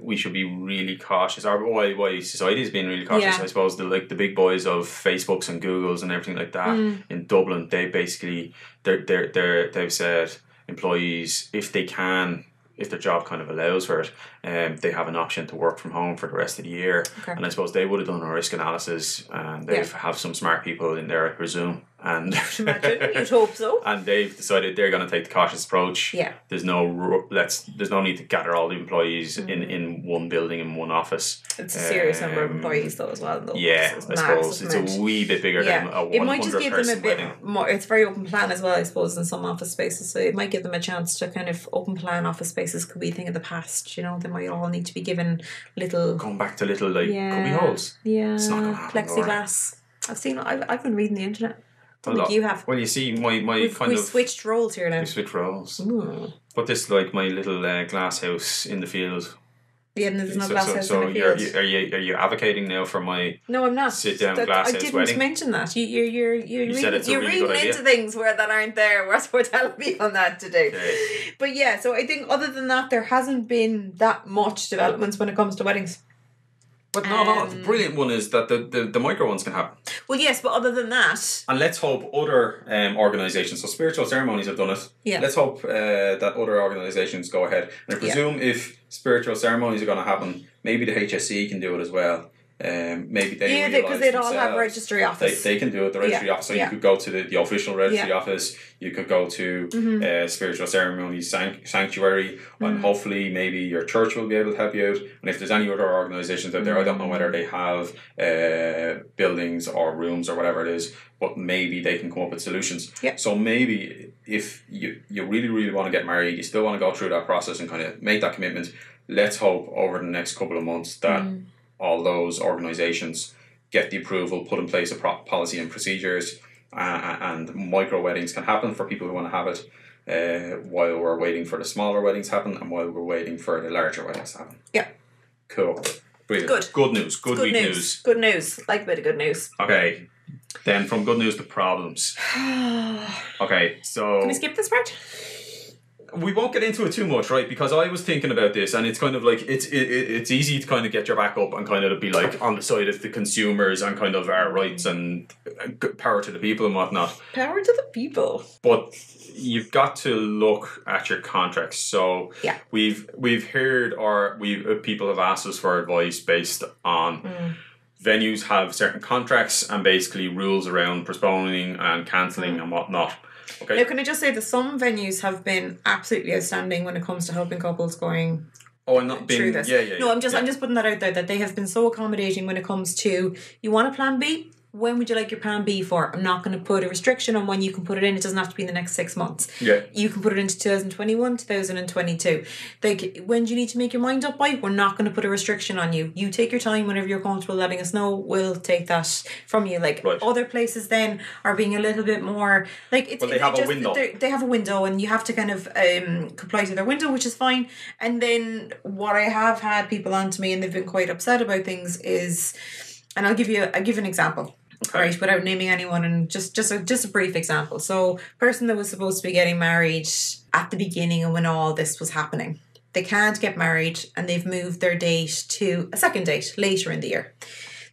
we should be really cautious, or why why society is being really cautious. Yeah. I suppose the like the big boys of Facebooks and Googles and everything like that Mm. in Dublin, they basically they're they're they're they've said employees if they can. If their job kind of allows for it, um, they have an option to work from home for the rest of the year. Okay. And I suppose they would have done a risk analysis, and they Yeah. have some smart people in there, I presume. And Imagine, you'd hope so. and they've decided they're going to take the cautious approach. Yeah. There's no let's. There's no need to gather all the employees in Mm. in one building in one office. It's a serious number of Um, employees though as well. Though. Yeah, I suppose it's amount. a wee bit bigger than a it might just give them a bit wedding. more. It's very open plan as well, I suppose, in some office spaces. So it might give them a chance to kind of open plan office spaces could be a thing of the past. You know, they might all need to be given little Going back to little like yeah, cubby holes. Yeah, It's not gonna happen, Laura. plexiglass. I've seen. I've, I've been reading the internet. Well, think you have. Well, you see, my my We've, kind we of switched roles here now. we switch roles. Ooh. But this like my little uh, glass house in the field. Yeah, and there's no so glass so, house so in the you're, field. you- are you are you advocating now for my? no, I'm not. sit down That- glass I house didn't wedding? mention that. You, you're you're you're You reading, you're really reading into things where that aren't there. Whereas we're telling me on that today. Okay. But yeah, so I think other than that, there hasn't been that much developments when it comes to weddings. But no, no, the Um, brilliant one is that the, the, the micro ones can happen. Well, yes, but other than that, And let's hope other um, organisations, so spiritual ceremonies have done it. Yeah. Let's hope uh, that other organisations go ahead. And I Yeah. presume if spiritual ceremonies are going to happen, maybe the HSE can do it as well. Um, maybe they yeah, because they'd all have registry office. they can do it, the registry Yeah, office. So yeah. you could go to the, the official registry Yeah. office, you could go to Mhm. uh, spiritual ceremony sanct- sanctuary, and Mhm. hopefully maybe your church will be able to help you out. And if there's any other organisations out there, I don't know whether they have uh, buildings or rooms or whatever it is, but maybe they can come up with solutions. Yeah. So maybe if you, you really, really want to get married, you still want to go through that process and kind of make that commitment, let's hope over the next couple of months that Mm. All those organisations get the approval, put in place a pro- policy and procedures, uh, and micro weddings can happen for people who want to have it. Uh, while we're waiting for the smaller weddings happen, and while we're waiting for the larger weddings to happen. Yeah. Cool. Brilliant. Good. Good news. Good, Good news. news. Good news. Like a bit of good news. Okay. Then from good news to problems. Okay, so Can we skip this part? We won't get into it too much, right? Because I was thinking about this, and it's kind of like it's it, it, it's easy to kind of get your back up and kind of be like on the side of the consumers and kind of our rights and uh, power to the people and whatnot. Power to the people. But you've got to look at your contracts. So Yeah. we've we've heard or we uh, people have asked us for advice based on Mm. venues have certain contracts and basically rules around postponing and cancelling and whatnot. Okay. Now, can I just say that some venues have been absolutely outstanding when it comes to helping couples going Oh, I'm not being through this. yeah yeah. no, I'm just yeah. I'm just putting that out there that they have been so accommodating when it comes to you want a plan B. When would you like your plan B for? I'm not going to put a restriction on when you can put it in. It doesn't have to be in the next six months. yeah. You can put it into 2021, 2022. Like, when do you need to make your mind up by? We're not going to put a restriction on you. You take your time whenever you're comfortable letting us know. We'll take that from you. Like, Right. other places then are being a little bit more, like, it's, Well, they have a just, window. They, they have a window and you have to kind of um, comply to their window, which is fine. And then what I have had people on to me and they've been quite upset about things is, and I'll give you, I'll give an example right without naming anyone and just just a just a brief example. So person that was supposed to be getting married at the beginning and when all this was happening. They can't get married and they've moved their date to a second date later in the year.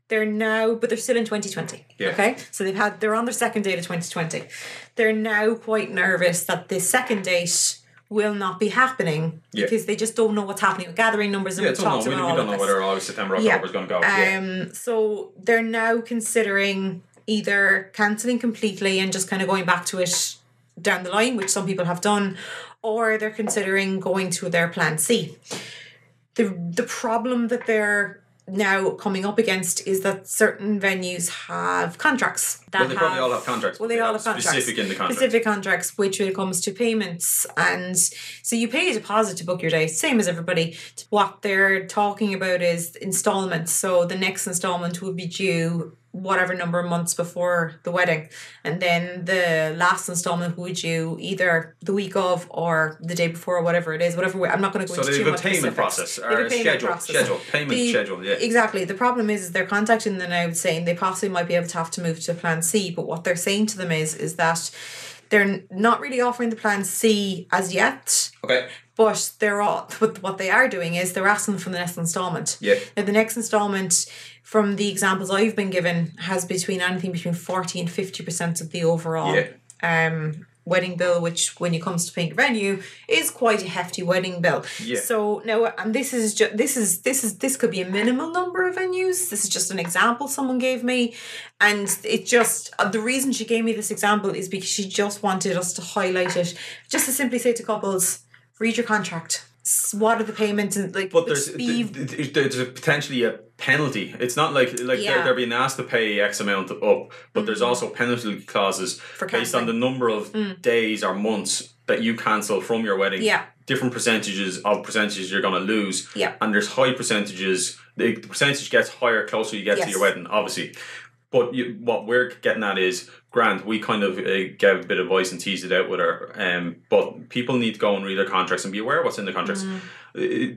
They're now but they're still in 2020 Yeah. okay? So they've had they're on their second date of 2020 they're now quite nervous that this second date will not be happening Yeah. because they just don't know what's happening with gathering numbers and Yeah, it's talks unknown. We, about we don't know this. whether August, September, Yeah. Is going to go. yeah. Um, so they're now considering either cancelling completely and just kind of going back to it down the line, which some people have done, or they're considering going to their plan C. The the problem that they're now coming up against is that certain venues have contracts that Well, they probably all have contracts. Well, but they all have contracts. Specific in the contract. Specific contracts, which when it comes to payments, and so you pay a deposit to book your day, same as everybody. What they're talking about is installments. So the next installment will be due whatever number of months before the wedding, and then the last installment would due either the week of or the day before, or whatever it is. Whatever way, I'm not going to go So into they too have a payment process or a schedule, process. schedule, payment The- schedule. Yeah. Exactly. The problem is, is they're contacting them now saying they possibly might be able to have to move to plan C, but what they're saying to them is is that they're not really offering the plan C as yet, Okay. but they're all but what they are doing is they're asking for the next installment. Yeah. Now the next installment from the examples I've been given has between anything between forty and fifty percent of the overall Yeah. um wedding bill, which when it comes to paying venue is quite a hefty wedding bill. Yeah. So now, and this is just this is this is this could be a minimal number of venues. This is just an example someone gave me, and it just uh, the reason she gave me this example is because she just wanted us to highlight it, just to simply say to couples, read your contract. What are the payments and like But there's speed- th- th- there's a potentially a penalty. It's not like like Yeah. they're, they're being asked to pay X amount up, but there's mm. also penalty clauses based on the number of mm. days or months that you cancel from your wedding. Yeah. Different percentages of percentages you're going to lose. Yeah. And there's high percentages. The, the percentage gets higher closer you get Yes. to your wedding, obviously. But you, what we're getting at is, Grant, we kind of uh, gave a bit of advice and teased it out with her. Um, but people need to go and read their contracts and be aware of what's in the contracts. Mm. The,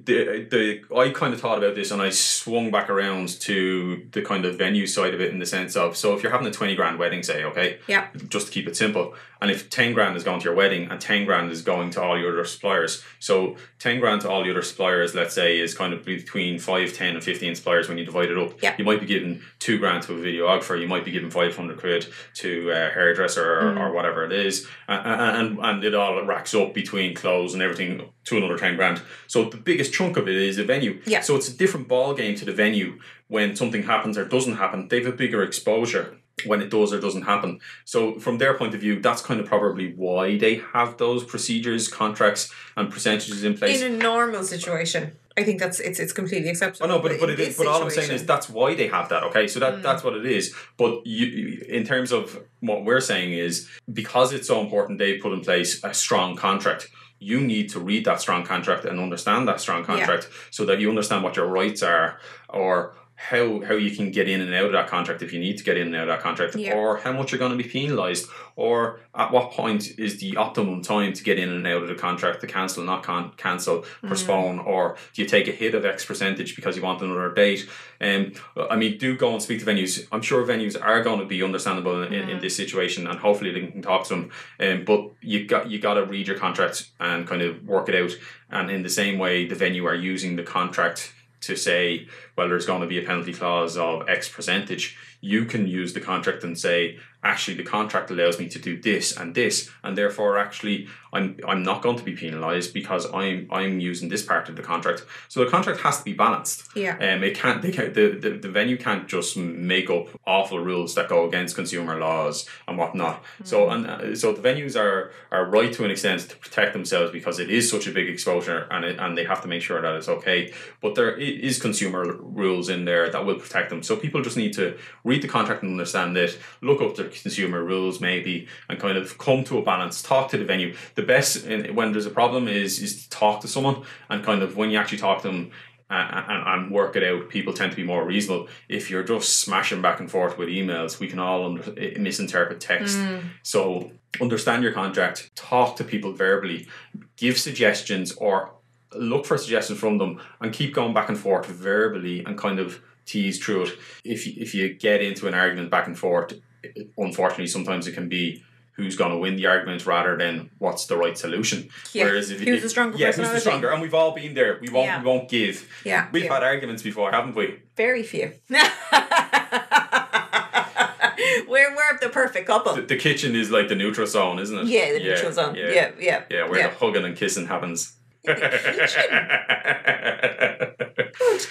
the I kind of thought about this and I swung back around to the kind of venue side of it in the sense of so if you're having a 20 grand wedding, say, okay, Yeah. just to keep it simple, and if 10 grand is going to your wedding and 10 grand is going to all your other suppliers, so 10 grand to all the other suppliers, let's say, is kind of between 5, 10, and 15 suppliers when you divide it up. Yeah. You might be giving 2 grand to a videographer, you might be giving 500 quid to a hairdresser or, Mm. or whatever it is, and, and, and it all racks up between clothes and everything to another 10 grand. So the biggest chunk of it is the venue. Yeah. So it's a different ball game to the venue when something happens or doesn't happen. They have a bigger exposure when it does or doesn't happen. So from their point of view, that's kind of probably why they have those procedures, contracts, and percentages in place. in a normal situation, I think that's it's it's completely acceptable. Oh no, but but in it is. But all I'm saying is that's why they have that. Okay, so Mm. that that's what it is. But you- in terms of what we're saying is because it's so important, they put in place a strong contract. You need to read that strong contract and understand that strong contract so that you understand what your rights are or how how you can get in and out of that contract if you need to get in and out of that contract, Yeah. or how much you're going to be penalised, or at what point is the optimum time to get in and out of the contract to cancel, not con- cancel, postpone, or do you take a hit of X percentage because you want another date? Um, I mean, do go and speak to venues. I'm sure venues are going to be understandable in, in, in this situation, and hopefully they can talk to them. Um, but you got you got to read your contract and kind of work it out. And in the same way, the venue are using the contract to say, well, there's going to be a penalty clause of X percentage. You can use the contract and say, actually, the contract allows me to do this and this, and therefore, actually, I'm I'm not going to be penalised because I'm I'm using this part of the contract. So the contract has to be balanced. Yeah. Um, it can't. They can't. The, the, the venue can't just make up awful rules that go against consumer laws and whatnot. So and uh, so the venues are are right to an extent to protect themselves because it is such a big exposure and it, and they have to make sure that it's okay. But there is consumer rules in there that will protect them. So people just need to read the contract and understand it. Look up the consumer rules maybe and kind of come to a balance. Talk to the venue. The best in, when there's a problem is is to talk to someone and kind of when you actually talk to them and, and, and work it out, people tend to be more reasonable. If you're just smashing back and forth with emails, we can all under, eh, misinterpret text. So understand your contract, talk to people verbally, give suggestions or look for suggestions from them, and keep going back and forth verbally and kind of tease through it. If you, if you get into an argument back and forth, unfortunately, sometimes it can be. Who's going to win the argument rather than what's the right solution? Yeah. Whereas if Who's if- the stronger yeah, who's the stronger, and we've all been there. We won't Yeah. we won't give. Yeah. We've yeah. had arguments before, haven't we? Very few. we're, we're the perfect couple. The, the kitchen is like the neutral zone, isn't it? yeah, the neutral zone. Yeah, Yeah, yeah. yeah, where yeah. the hugging and kissing happens. Good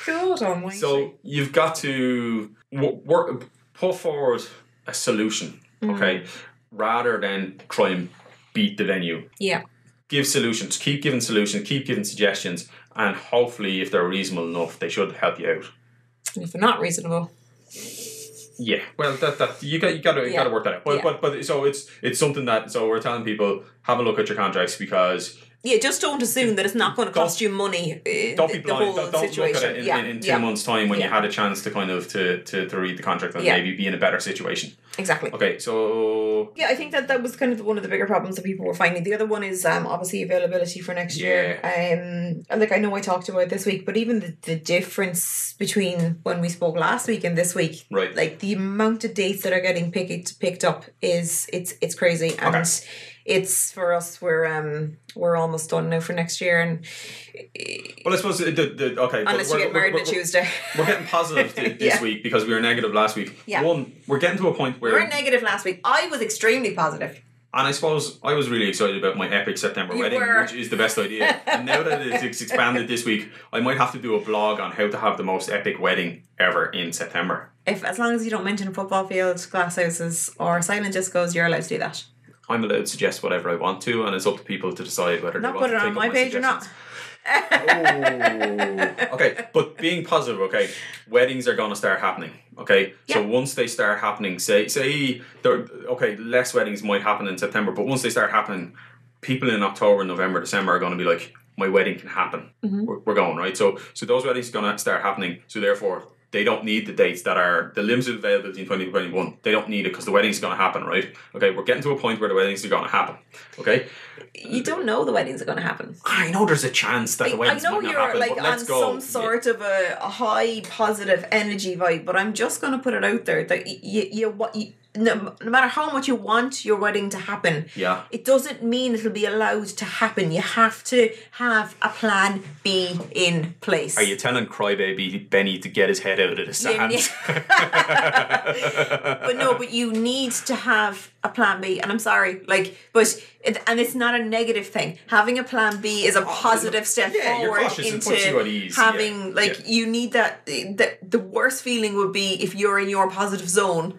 God almighty. so you've got to w- work, put forward a solution, Mm. Rather than try and beat the venue. yeah. Give solutions, keep giving solutions, keep giving suggestions, and hopefully, if they're reasonable enough, they should help you out. And if they're not reasonable, Yeah, well, that that you got you got to you Yeah. got to work that out. But, Yeah. but but so it's it's something that so we're telling people have a look at your contracts because yeah, just don't assume that it's not going to cost you money. Uh, don't be blind. Don't, don't look at it in, yeah, in, in two months' time when you had a chance to kind of to, to, to read the contract and maybe be in a better situation. Exactly. Okay, so Yeah, I think that that was kind of one of the bigger problems that people were finding. The other one is um, obviously availability for next year. Um, and like I know I talked about it this week, but even the, the difference between when we spoke last week and this week, right, like the amount of dates that are getting picked picked up is it's it's crazy and Okay. It's for us we're um we're almost done now for next year and well, I suppose the, the, the okay. unless you get married on Tuesday. We're getting positive th- this Yeah. week because we were negative last week. Yeah. One, we're getting to a point where, We were negative last week. I was extremely positive. and I suppose I was really excited about my epic September You wedding, were. which is the best idea. and now that it's, it's expanded this week, I might have to do a blog on how to have the most epic wedding ever in September. If as long as you don't mention football fields, glass houses, or silent discos, you're allowed to do that. I'm allowed to suggest whatever I want to, and it's up to people to decide whether Not they put want it to on take my page or not. Oh. okay, but being positive, okay, weddings are going to start happening. Okay, so once they start happening, say say there, okay, less weddings might happen in September, but once they start happening, people in October, November, December are going to be like, my wedding can happen. Mm-hmm. We're, we're going right. So so those weddings are going to start happening. So therefore. They don't need the dates that are the limited availability in 2021. They don't need it because the wedding's going to happen, right? Okay, we're getting to a point where the weddings are going to happen. Okay, You don't know the weddings are going to happen. I know there's a chance that the weddings. I know you're happen, like on go. some sort of a, a high positive energy vibe, but I'm just going to put it out there that you, you, what you no, no matter how much you want your wedding to happen, Yeah. it doesn't mean it'll be allowed to happen. You have to have a plan B in place. Are you telling Crybaby Benny to get his head out of the sand? but no, but you need to have a plan B, and I'm sorry, like, but it, and it's not a negative thing. Having a plan B is a oh, positive step Oh, yeah, forward cautious, into puts you at ease, having yeah, like yeah. you need that. The, the worst feeling would be if you're in your positive zone.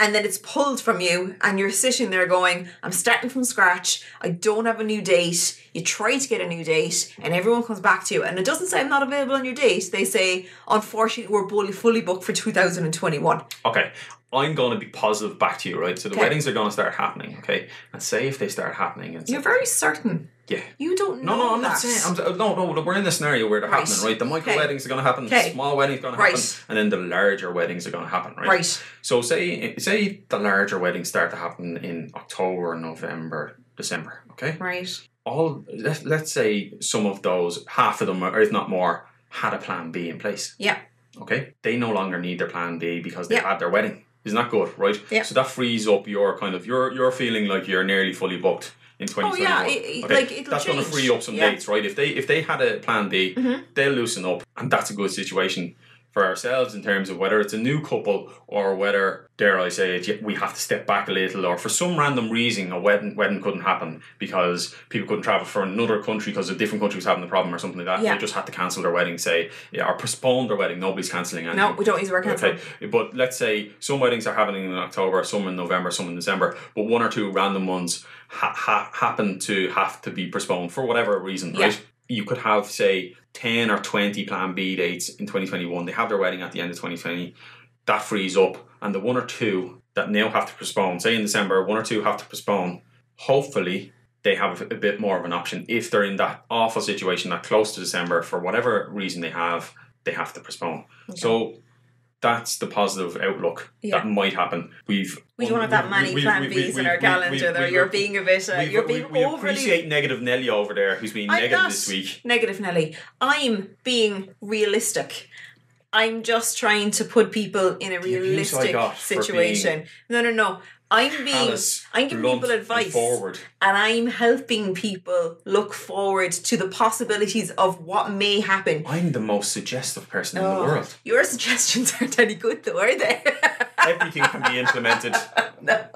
And then it's pulled from you, and you're sitting there going, I'm starting from scratch. I don't have a new date. You try to get a new date, and everyone comes back to you. And it doesn't say I'm not available on your date. They say, unfortunately, we're fully, booked for 2021. okay, I'm going to be positive back to you, right? So the Okay. weddings are going to start happening, okay? And say if they start happening, and You're very certain. Yeah. You don't know. no, no, I'm not saying. I'm, uh, no, no, we're in a scenario where they're Right. happening, right? The micro Okay. weddings are going to happen, Okay. the small weddings are going to Right. happen, and then the larger weddings are going to happen, right? Right. So say say the larger weddings start to happen in October, November, December. Okay. Right. All let, let's say some of those, half of them, or if not more, had a plan B in place. Yeah. Okay. They no longer need their plan B because they Yeah. had their wedding. Isn't that good, right? Yeah. So that frees up your kind of you're you're feeling like you're nearly fully booked in Oh 2021. yeah, it, it, Okay, like that's going to free up some yeah. dates, right? If they if they had a plan B, Mhm. they'll loosen up, and that's a good situation for ourselves in terms of whether it's a new couple or whether, dare I say it, we have to step back a little, or for some random reason a wedding wedding couldn't happen because people couldn't travel for another country because a different country was having the problem or something like that. Yeah. They just had to cancel their wedding, say, yeah, or postpone their wedding. Nobody's cancelling anything. No, we don't use the word cancel. Okay, but let's say some weddings are happening in October, some in November, some in December, but one or two random ones ha- ha- happen to have to be postponed for whatever reason, Yeah. right? You could have, say, 10 or 20 Plan B dates in 2021. They have their wedding at the end of 2020. That frees up, and the one or two that now have to postpone, say in December, one or two have to postpone, hopefully they have a bit more of an option if they're in that awful situation that close to December for whatever reason they have, they have to postpone. So that's the positive outlook Yeah. that might happen. We've We don't have that many we- plan we- Bs we- in our calendar. though. you're being a bit. Uh, you're being we overly appreciate negative Nelly over there, who's I'm negative this week. negative, Nelly. I'm being realistic. I'm just trying to put people in a realistic situation. No, no, no. I'm being. I'm giving people advice. forward. and I'm helping people look forward to the possibilities of what may happen. I'm the most suggestive person in the Oh, world. Your suggestions aren't any good, though, are they? Everything can be implemented. no.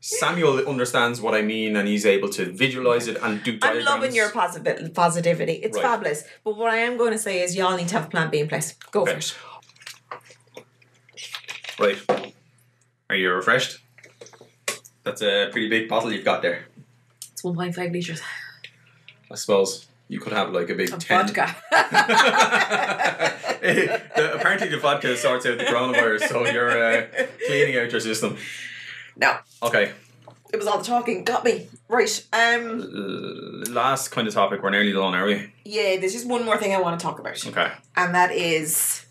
Samuel understands what I mean, and he's able to visualize it and do I'm loving your posit- positivity. It's Right. fabulous. But what I am going to say is, y'all need to have a plan B in place. Go Okay. for it. Right. Are you refreshed? That's a pretty big bottle you've got there. It's 1.5 litres I suppose you could have like a big of 10. vodka. the, apparently, the vodka sorts out the coronavirus, so you're uh, cleaning out your system. no, Okay, it was all the talking. Got me. Right. Um. l- last kind of topic. We're nearly done, are we? Yeah, there's just one more thing I want to talk about. Okay. and that is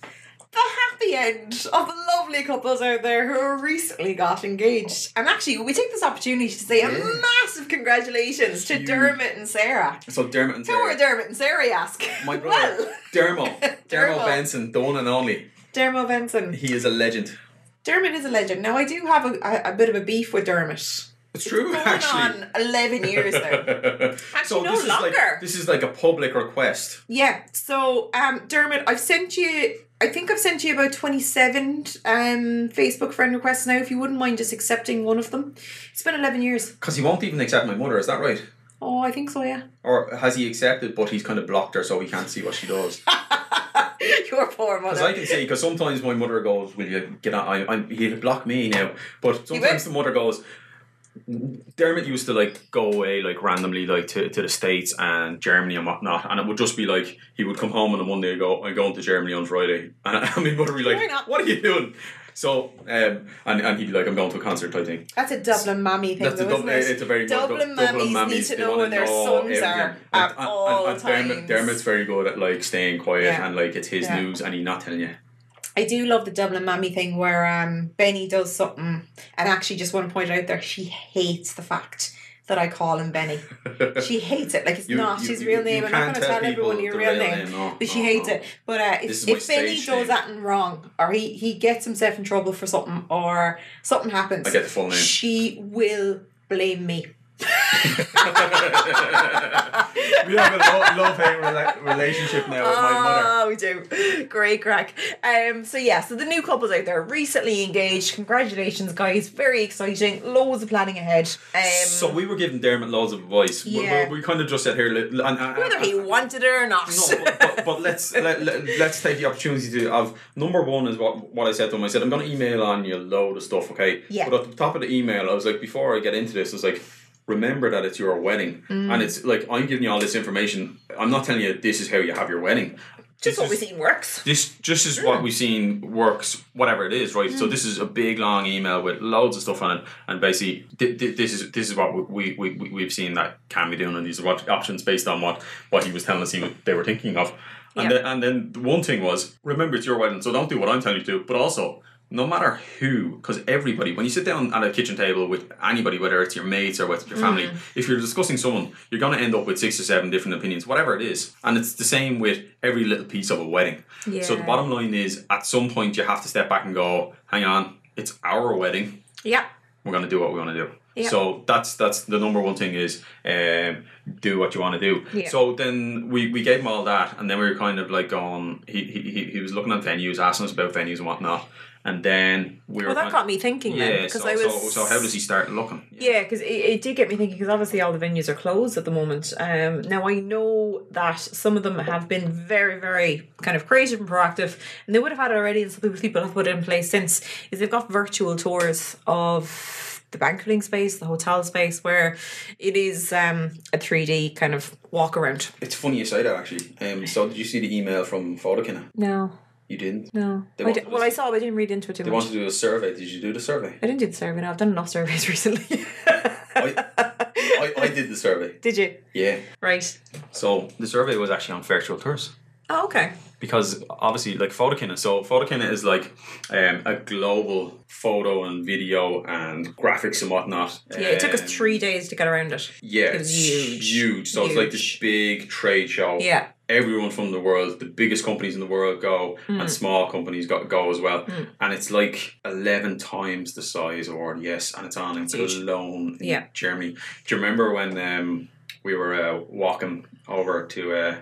the happy end of the lovely couples out there who recently got engaged. And actually, we take this opportunity to say a Yeah. massive congratulations to. Dermot and Sarah. So Dermot and Sarah. Who are Dermot and Sarah, you ask? My brother, Well, Dermo. Dermo Dermo. Benson, the one and only. Dermot Benson. He is a legend. Dermot is a legend. Now, I do have a, a, a bit of a beef with Dermot. It's true, Going actually. on 11 years now. so no this is like longer. this is like a public request. Yeah. So, um, Dermot, I've sent you. I think I've sent you about twenty-seven um Facebook friend requests now. If you wouldn't mind just accepting one of them, it's been eleven years. Because he won't even accept my mother, is that right? Oh, I think so. Yeah. Or has he accepted, but he's kind of blocked her so he can't see what she does? Your poor mother. Because. I can see, because sometimes my mother goes, "Will you get on?" I, I'm, he'll block me now. But sometimes the mother goes. Dermot used to like go away like randomly like to, to the States and Germany and whatnot and it would just be like he would come home on a Monday and go I'm going to Germany on Friday and I mean would be like what are you doing so um and, and he'd be like I'm going to a concert type thing That's a Dublin mammy thing, That's a though, Dublin. isn't it? It's a very Dublin mammies need to know where their know sons everything. are at and- all and Dermot, times. Dermot's very good at like staying quiet Yeah. and like it's his Yeah. news and he's not telling you. I do love the Dublin mammy thing where um Benny does something, and actually just want to point out there she hates the fact that I call him Benny. She hates it. Like it's You- not you- his real name. I'm not going to tell everyone your real name. no, But she no, hates no. it. But uh, if, if Benny does name. that wrong, or he, he gets himself in trouble for something, or something happens, I get the full name. she will blame me. We have a lo- love hate rela- relationship now with my mother. Oh, we do. Great crack. Um, so yeah, so the new couples out there recently engaged. Congratulations, guys! Very exciting. Loads of planning ahead. Um, so we were giving Dermot loads of advice. We- Yeah. We, we kind of just said here, and, and, whether he wanted it or not. No, but, but, but let's let, let, let's take the opportunity to of number one is what what I said to him. I said I'm going to email on you a load of stuff, okay? Yeah. But at the top of the email, I was like, before I get into this, I was like, remember that it's your wedding, Mm. and it's like I'm giving you all this information. I'm not telling you this is how you have your wedding. Just this what we've seen works. This just is what we've seen works, whatever it is, right? Mm. So this is a big long email with loads of stuff on it, and basically th- th- this is this is what we, we, we we've seen that can be doing, and these are what options based on what what he was telling us he was, they were thinking of. And Yeah. then, and then the one thing was remember it's your wedding, so don't do what I'm telling you to but also. No matter who, because everybody, when you sit down at a kitchen table with anybody, whether it's your mates or with your family, Mm. if you're discussing someone, you're going to end up with six or seven different opinions, whatever it is. And it's the same with every little piece of a wedding. Yeah. So the bottom line is, at some point, you have to step back and go, "Hang on, it's our wedding. Yeah. We're going to do what we want to do." Yeah. So that's that's the number one thing is um, do what you want to do. Yeah. So then we, we gave him all that, and then we were kind of like going. He, he, he- he was looking at venues, asking us about venues and whatnot, and then we were. Well, that got me thinking Yeah. then because so, I was. so so how does he start looking? Yeah, because it, it did get me thinking. Because obviously all the venues are closed at the moment. Um, now I know that some of them have been very, very kind of creative and proactive, and they would have had it already, and something people have put it in place since. Is they've got virtual tours of the banqueting space, the hotel space, where it is um, a three D kind of walk around. It's funny you say that actually. Um, so did you see the email from Photokin? No, You didn't. no. They I wanted di- well, I saw, but I didn't read into it too They much. wanted to do a survey. Did you do the survey? I didn't do the survey. No, I've done enough surveys recently. I, I, I did the survey. did you? Yeah. Right. So the survey was actually on virtual tours Oh, okay. because obviously, like Photokina. So Photokina is like um, a global photo and video and graphics and whatnot. Yeah, it took us Um, three days to get around it. Yeah, It was it's huge. huge. So it's like this big trade show. Yeah. Everyone from the world, the biggest companies in the world go, Hmm. and small companies go, go as well. And it's like eleven times the size of RDS, and it's on in. Cologne, in Yeah. Germany. Do you remember when um, we were uh, walking over to uh,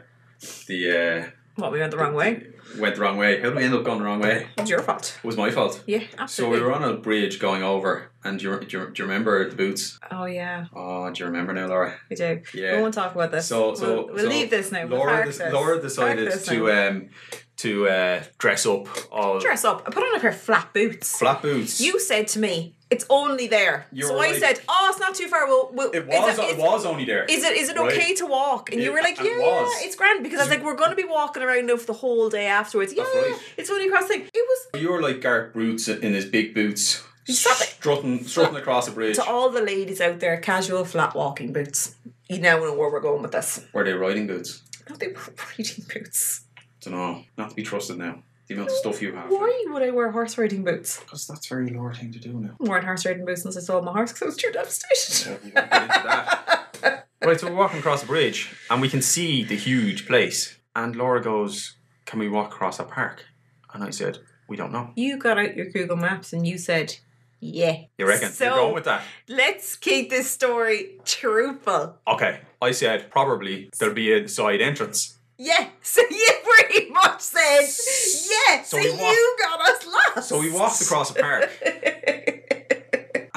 the uh, What, we went the wrong way? went the wrong way? How did we end up going the wrong way? It's your fault. It was my fault. Yeah, absolutely. So we were on a bridge going over, and do you, do you, do you remember the boots? Oh, yeah, Oh, do you remember now, Laura? we do. Yeah. We won't talk about this. So, so we'll, we'll so leave this now. Laura, this. Laura decided this to now. um, to uh, dress up all dress up. I put on a pair of flat boots. flat boots. You said to me, "It's only there." You so were I said, "Oh, it's not too far. We'll, we'll it is was. it- It, was only there. Is it is it Right. okay to walk? And you were like, yeah, yeah, it's grand because I was like, we're going to be walking around now for the whole day afterwards. Yeah, right. it's only across thing. It was You were like Garth Brooks in his big boots, it. Strutting, strutting across a bridge. to all the ladies out there, casual flat walking boots. You now know where we're going with this. Were they riding boots? No, they were reading boots. Don't know. Not to be trusted now. The amount of stuff you have. Why would I wear horse riding boots? Because that's a very Laura thing to do now. I'm wearing horse riding boots since I sold my horse because I was too devastated. Yeah, we get into that. right, so we're walking across the bridge and we can see the huge place. And Laura goes, Can we walk across a park? And I said, We don't know. You got out your Google Maps and you said, yeah. You reckon? So You're going with that? let's keep this story truthful. Okay. I said, Probably there'll be a side entrance. Yeah. So you pretty much said, yeah. So, So you got us lost. So we walked across a park.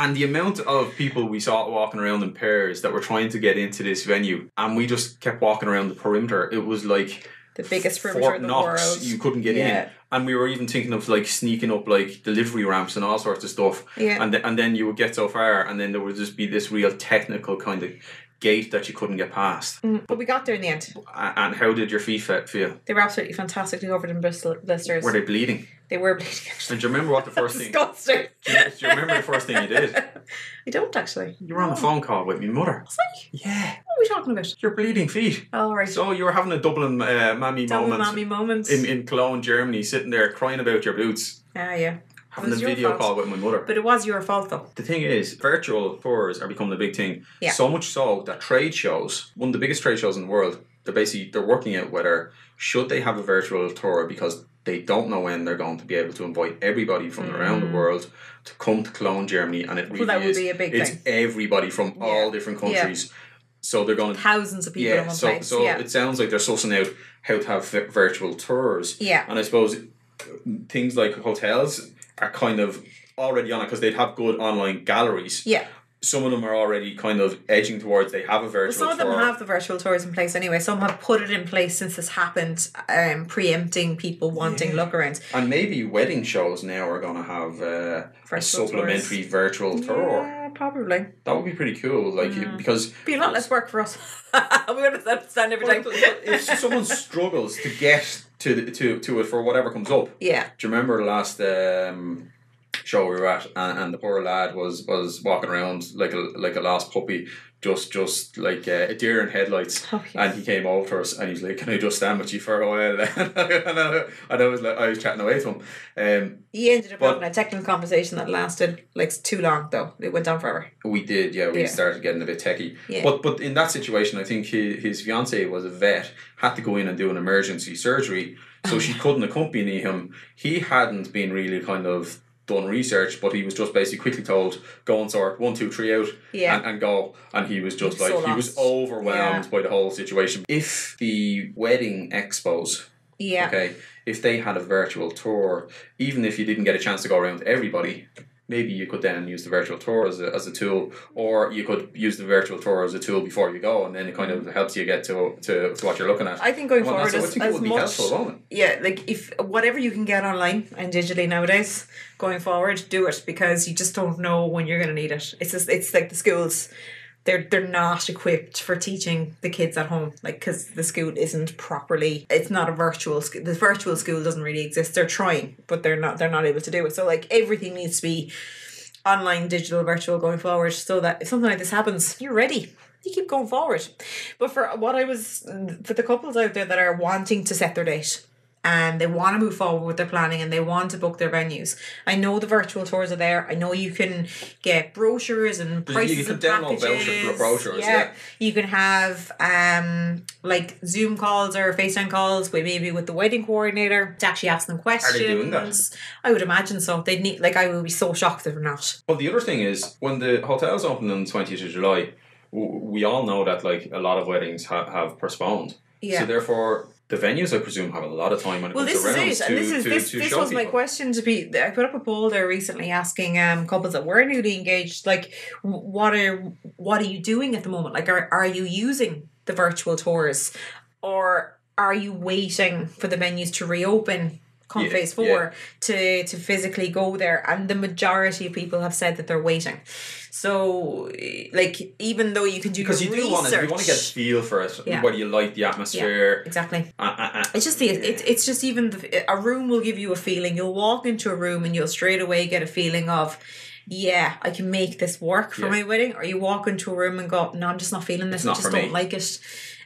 And the amount of people we saw walking around in pairs that were trying to get into this venue, and we just kept walking around the perimeter. It was like the biggest perimeter Fort in the Knox. world. You couldn't get Yeah. in, and we were even thinking of like sneaking up like delivery ramps and all sorts of stuff. Yeah. And th- and then you would get so far, and then there would just be this real technical kind of gate that you couldn't get past. Mm, But we got there in the end. And how did your feet feel? They were absolutely fantastically covered in blis- blisters. Were they bleeding? They were bleeding. Actually. And do you remember what the first thing? Do Disgusting. you, do you remember the first thing you did? I don't actually. You were on a phone call with my mother. Was I? Yeah. What are we talking about? Your bleeding feet. All right. So you were having a Dublin uh, mammy Double moment mommy moments. in, in Cologne, Germany, sitting there crying about your boots, ah, yeah. having a video fault. call with my mother. But it was your fault though. the thing is, virtual tours are becoming a big thing. Yeah. So much so that trade shows, one of the biggest trade shows in the world, they're basically they're working out whether should they have a virtual tour because they don't know when they're going to be able to invite everybody from around the world to come to Cologne, Germany, and it really Mm. would is be a big it's thing. everybody from all different Yeah. countries. So they're going to Thousands of people yeah, one so place. so yeah. it sounds like they're sussing out how to have vi- virtual tours. Yeah. and I suppose things like hotels are kind of already on it because they'd have good online galleries. yeah. Some of them are already kind of edging towards they have a virtual tour. Some of them tour. have the virtual tours in place anyway. Some have put it in place since this happened, um, preempting people wanting look arounds. and maybe wedding shows now are going to have uh, a Virtual supplementary virtual tour. Yeah, probably. That would be pretty cool, like because Be a lot less work for us. we would have stand every But- time. if someone struggles to get to the, to to it for whatever comes up, Yeah. do you remember the last um, show we were at, and, and the poor lad was was walking around like a like a lost puppy, just just like uh, a deer in headlights, Oh, yeah. and he came over to us and he's like, "Can I just stand with you for a while?" and, I, and I was like, I was chatting away to him. Um, He ended up But- having a technical conversation that lasted like too long though. It went on forever. We did, yeah. We Yeah. started getting a bit techie, Yeah. but but in that situation, I think his, his fiance was a vet, had to go in and do an emergency surgery, so she couldn't accompany him. He hadn't been really kind of done research, but he was just basically quickly told, "Go and sort one, two, three out, Yeah. and, and go." And he was just like so he was overwhelmed Yeah. by the whole situation. If the wedding expos Yeah. Okay, if they had a virtual tour, even if you didn't get a chance to go around everybody, maybe you could then use the virtual tour as a, as a tool, or you could use the virtual tour as a tool before you go, and then it kind of helps you get to to, to what you're looking at. I think going forward, so as, think as much yeah, like if whatever you can get online and digitally nowadays, going forward, do it because you just don't know when you're going to need it. It's just it's like the schools. They're, they're not equipped for teaching the kids at home like because the school isn't properly it's not a virtual school the virtual school doesn't really exist. They're trying but they're not they're not able to do it. So like everything needs to be online digital virtual going forward so that if something like this happens you're ready. You keep going forward. But for what i was for the couples out there that are wanting to set their date and they want to move forward with their planning and they want to book their venues i know the virtual tours are there i know you can get brochures and You- you prices can and download packages. brochures, yeah. you can have um like zoom calls or facetime calls with maybe with the wedding coordinator to actually ask them questions Are they doing that? I would imagine so. They'd need like I would be so shocked if they're not. Well, the other thing is when the hotels open on the twentieth of July, we all know that like a lot of weddings ha- have postponed. Yeah. So therefore, the venues I presume have a lot of time when it Well, comes this to is it, to, and this is to, this. to This show was my question to be. I put up a poll there recently asking um couples that were newly engaged, like, what are what are you doing at the moment? Like, are are you using the virtual tours, or are you waiting for the venues to reopen? Come Yeah, phase four to to physically go there, and the majority of people have said that they're waiting. So, like, even though you can do Because you your do want to, you want to get a feel for it, Yeah. whether you like the atmosphere. exactly. Uh, uh, uh, It's just the it's it's just even the, a room will give you a feeling. You'll walk into a room and you'll straight away get a feeling of, yeah, I can make this work for Yeah. my wedding. Or you walk into a room and go, no, I'm just not feeling this. It's I just don't me. like it.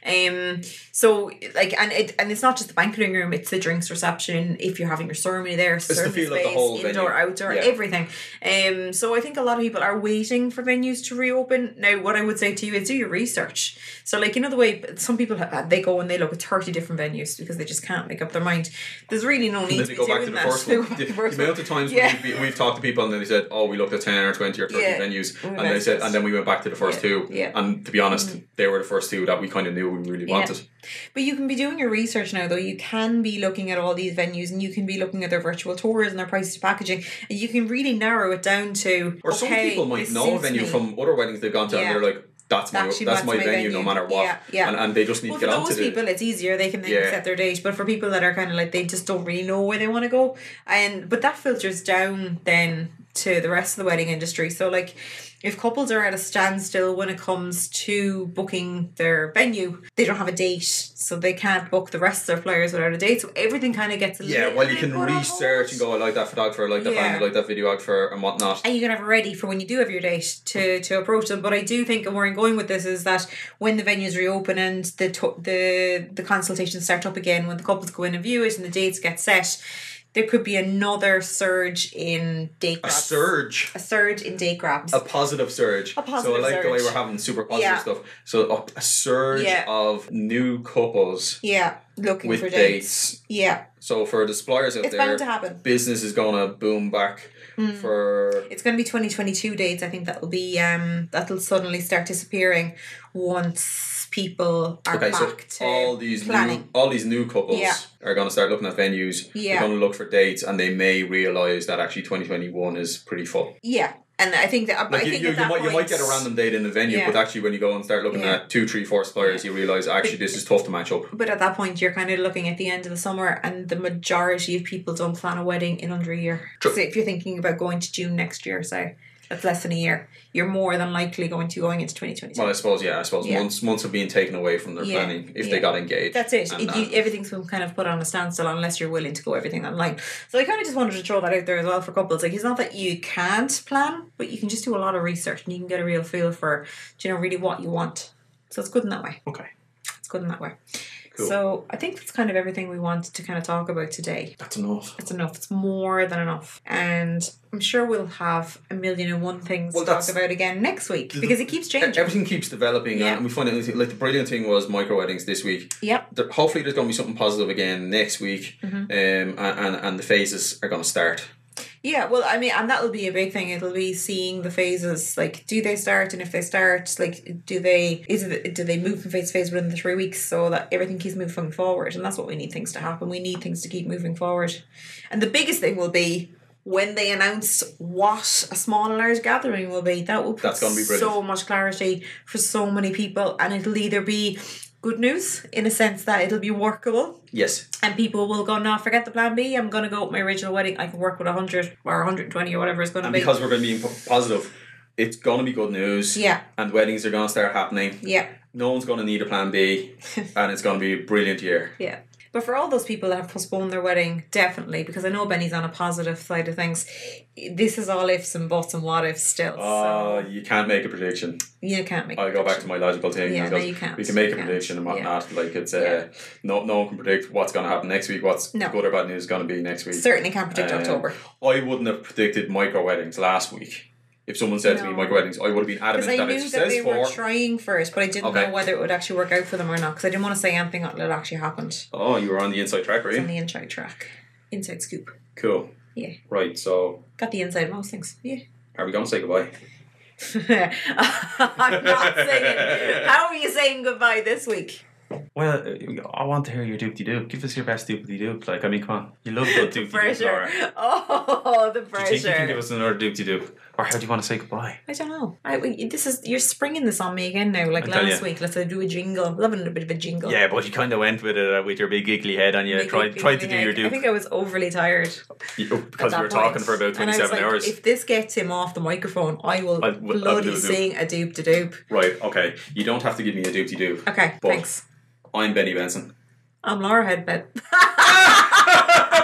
Um. So like, and it and it's not just the banqueting room. It's the drinks reception. If you're having your ceremony there, It's the service feel of the space, whole indoor, venue. outdoor, Yeah. everything. Um. So I think a lot of people are waiting for venues to reopen. Now, what I would say to you is do your research. So like you know the way some people they go and they look at thirty different venues because they just can't make up their mind. There's really no And need then to go back to the first one. The, the the amount of times Yeah. we've, we've talked to people and then they said, "Oh, we looked at ten or twenty or thirty Yeah. venues," and they said, and then we went back to the first Yeah, two. yeah. And to be honest, they were the first two that we kind of knew we really wanted. But you can be doing your research now, though. You can be looking at all these venues, and you can be looking at their virtual tours and their prices, packaging, and you can really narrow it down to. Or some okay, people might know a venue me. from other weddings they've gone to, Yeah. and they're like, "That's my that's, that's my, my venue, no matter what," Yeah, yeah. And, and they just need Well, to for get onto those the people, it's easier. They can then Yeah. set their date. But for people that are kind of like they just don't really know where they want to go, and but that filters down then to the rest of the wedding industry. So like, if couples are at a standstill when it comes to booking their venue, they don't have a date, so they can't book the rest of their flyers without a date. So everything kind of gets a Yeah, well, you can research and go, "I like that photographer, I like that Yeah. band, I like that videographer, and whatnot." and you can have it ready for when you do have your date to to approach them. But I do think, and where I'm going with this is that when the venues reopen and the to- the the consultations start up again, when the couples go in and view it and the dates get set, there could be another surge in date A surge. A surge in date grabs. A positive surge. A positive so I like the way we're having super positive Yeah. stuff. So a, a surge Yeah. of new couples yeah, looking with for dates. dates. Yeah, So for the suppliers out it's there, bound to happen. business is gonna boom back for It's going to be 2022 dates. I think that'll be um that'll suddenly start disappearing once people are Okay, so back to all these planning. new all these new couples Yeah. are going to start looking at venues. Yeah. They're going to look for dates, and they may realize that actually twenty twenty one is pretty full. Yeah, and I think that I Like you, think you, you that might you might get a random date in the venue, Yeah. but actually when you go and start looking Yeah. at two, three, four suppliers, you realize actually this is tough to match up. But at that point, you're kind of looking at the end of the summer, and the majority of people don't plan a wedding in under a year. True. So if you're thinking about going to June next year, so that's less than a year, you're more than likely going to going into 2022. Well, I suppose yeah, I suppose Yeah. months months are being taken away from their Yeah, planning if yeah. they got engaged. That's it. It you, everything's been kind of put on a standstill unless you're willing to go everything online. So I kind of just wanted to throw that out there as well for couples. Like it's not that you can't plan, but you can just do a lot of research and you can get a real feel for, do you know, really what you want. So it's good in that way. okay, It's good in that way. Cool. So I think that's kind of everything we wanted to kind of talk about today. That's enough. It's enough. It's more than enough. And I'm sure we'll have a million and one things Well, to talk about again next week because it keeps changing. Everything keeps developing, Yeah. and we find it like the brilliant thing was micro weddings this week. Yep. There, hopefully, there's going to be something positive again next week, Mm-hmm. um, and, and and the phases are going to start. Yeah, well, I mean, and that'll be a big thing. It'll be seeing the phases. Like, do they start, and if they start, like, do they is it do they move from phase to phase within the three weeks so that everything keeps moving forward? And that's what we need things to happen. We need things to keep moving forward. And the biggest thing will be when they announce what a small and large gathering will be. That will put That's gonna be so much clarity for so many people, and it'll either be good news in a sense that it'll be workable Yes, and people will go, no, forget the plan B. I'm going to go with my original wedding. I can work with 100 or 120 or whatever it's going to and be. because we're going to be positive, it's going to be good news. yeah, and weddings are going to start happening. yeah, No one's going to need a plan B, and it's going to be a brilliant year. yeah. But for all those people that have postponed their wedding, definitely, because I know Benny's on a positive side of things, this is all ifs and buts and what ifs still. Oh, so you can't make a prediction. you can't make I'll go back to my logical thing. Yeah, no, you can't. We can make You a can't. prediction and Yeah. whatnot. Like it's uh, Yeah. no no one can predict what's going to happen next week. What's No. good or bad news is to be next week. Certainly can't predict Uh, October. I wouldn't have predicted micro weddings last week. If someone said to me No. micro weddings, I would have been Because adamant I that knew it that says they were four. trying first, but I didn't Okay. know whether it would actually work out for them or not. Because I didn't want to say anything that actually happened. oh, you were on the inside track, were It's on the inside track. Inside scoop. Cool. Yeah. Right. So, Got the inside of most things. Yeah. are we going to say goodbye? I'm not saying. How are you saying goodbye this week? Well, uh, I want to hear your doopty doop. Give us your best doopty doop. Like, I mean, come on. You love good doopty doop, Pressure. Laura. Oh, the pressure. Do you think you can give us another doopty doop? Or how do you want to say goodbye? I don't know. I, this is you're springing this on me again now. Like I tell last week, let's do a jingle. Loving a bit of a jingle. Yeah, but you kind of went with it uh, with your big giggly head and you Big, tried big, tried big to do head. your I think I was overly tired. You- because that we were point. talking for about was 27 like, hours. If this gets him off the microphone, I will I'll- I'll do bloody a doop. sing a doop to doop. Right, okay. You don't have to give me a doopty doop. Okay, thanks. I'm Benny Benson. I'm Laura Headbed.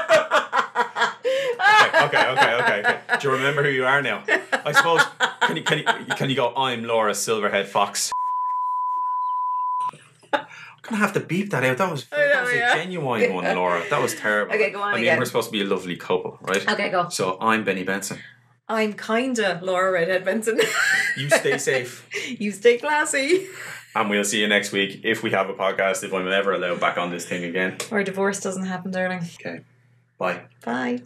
okay, okay, okay, okay. Do you remember who you are now? I suppose. Can you can you can you go? I'm Laura Silverhead Fox. I'm gonna have to beep that out. That was know, that was yeah. a genuine one, Laura. That was terrible. Okay, go on I mean, again. we're supposed to be a lovely couple, right? Okay, go. So I'm Benny Benson. I'm kinda Laura Redhead Benson. You stay safe, you stay classy. and we'll see you next week if we have a podcast. If I'm ever allowed back on this thing again. Or divorce doesn't happen, darling. Okay. Bye. Bye.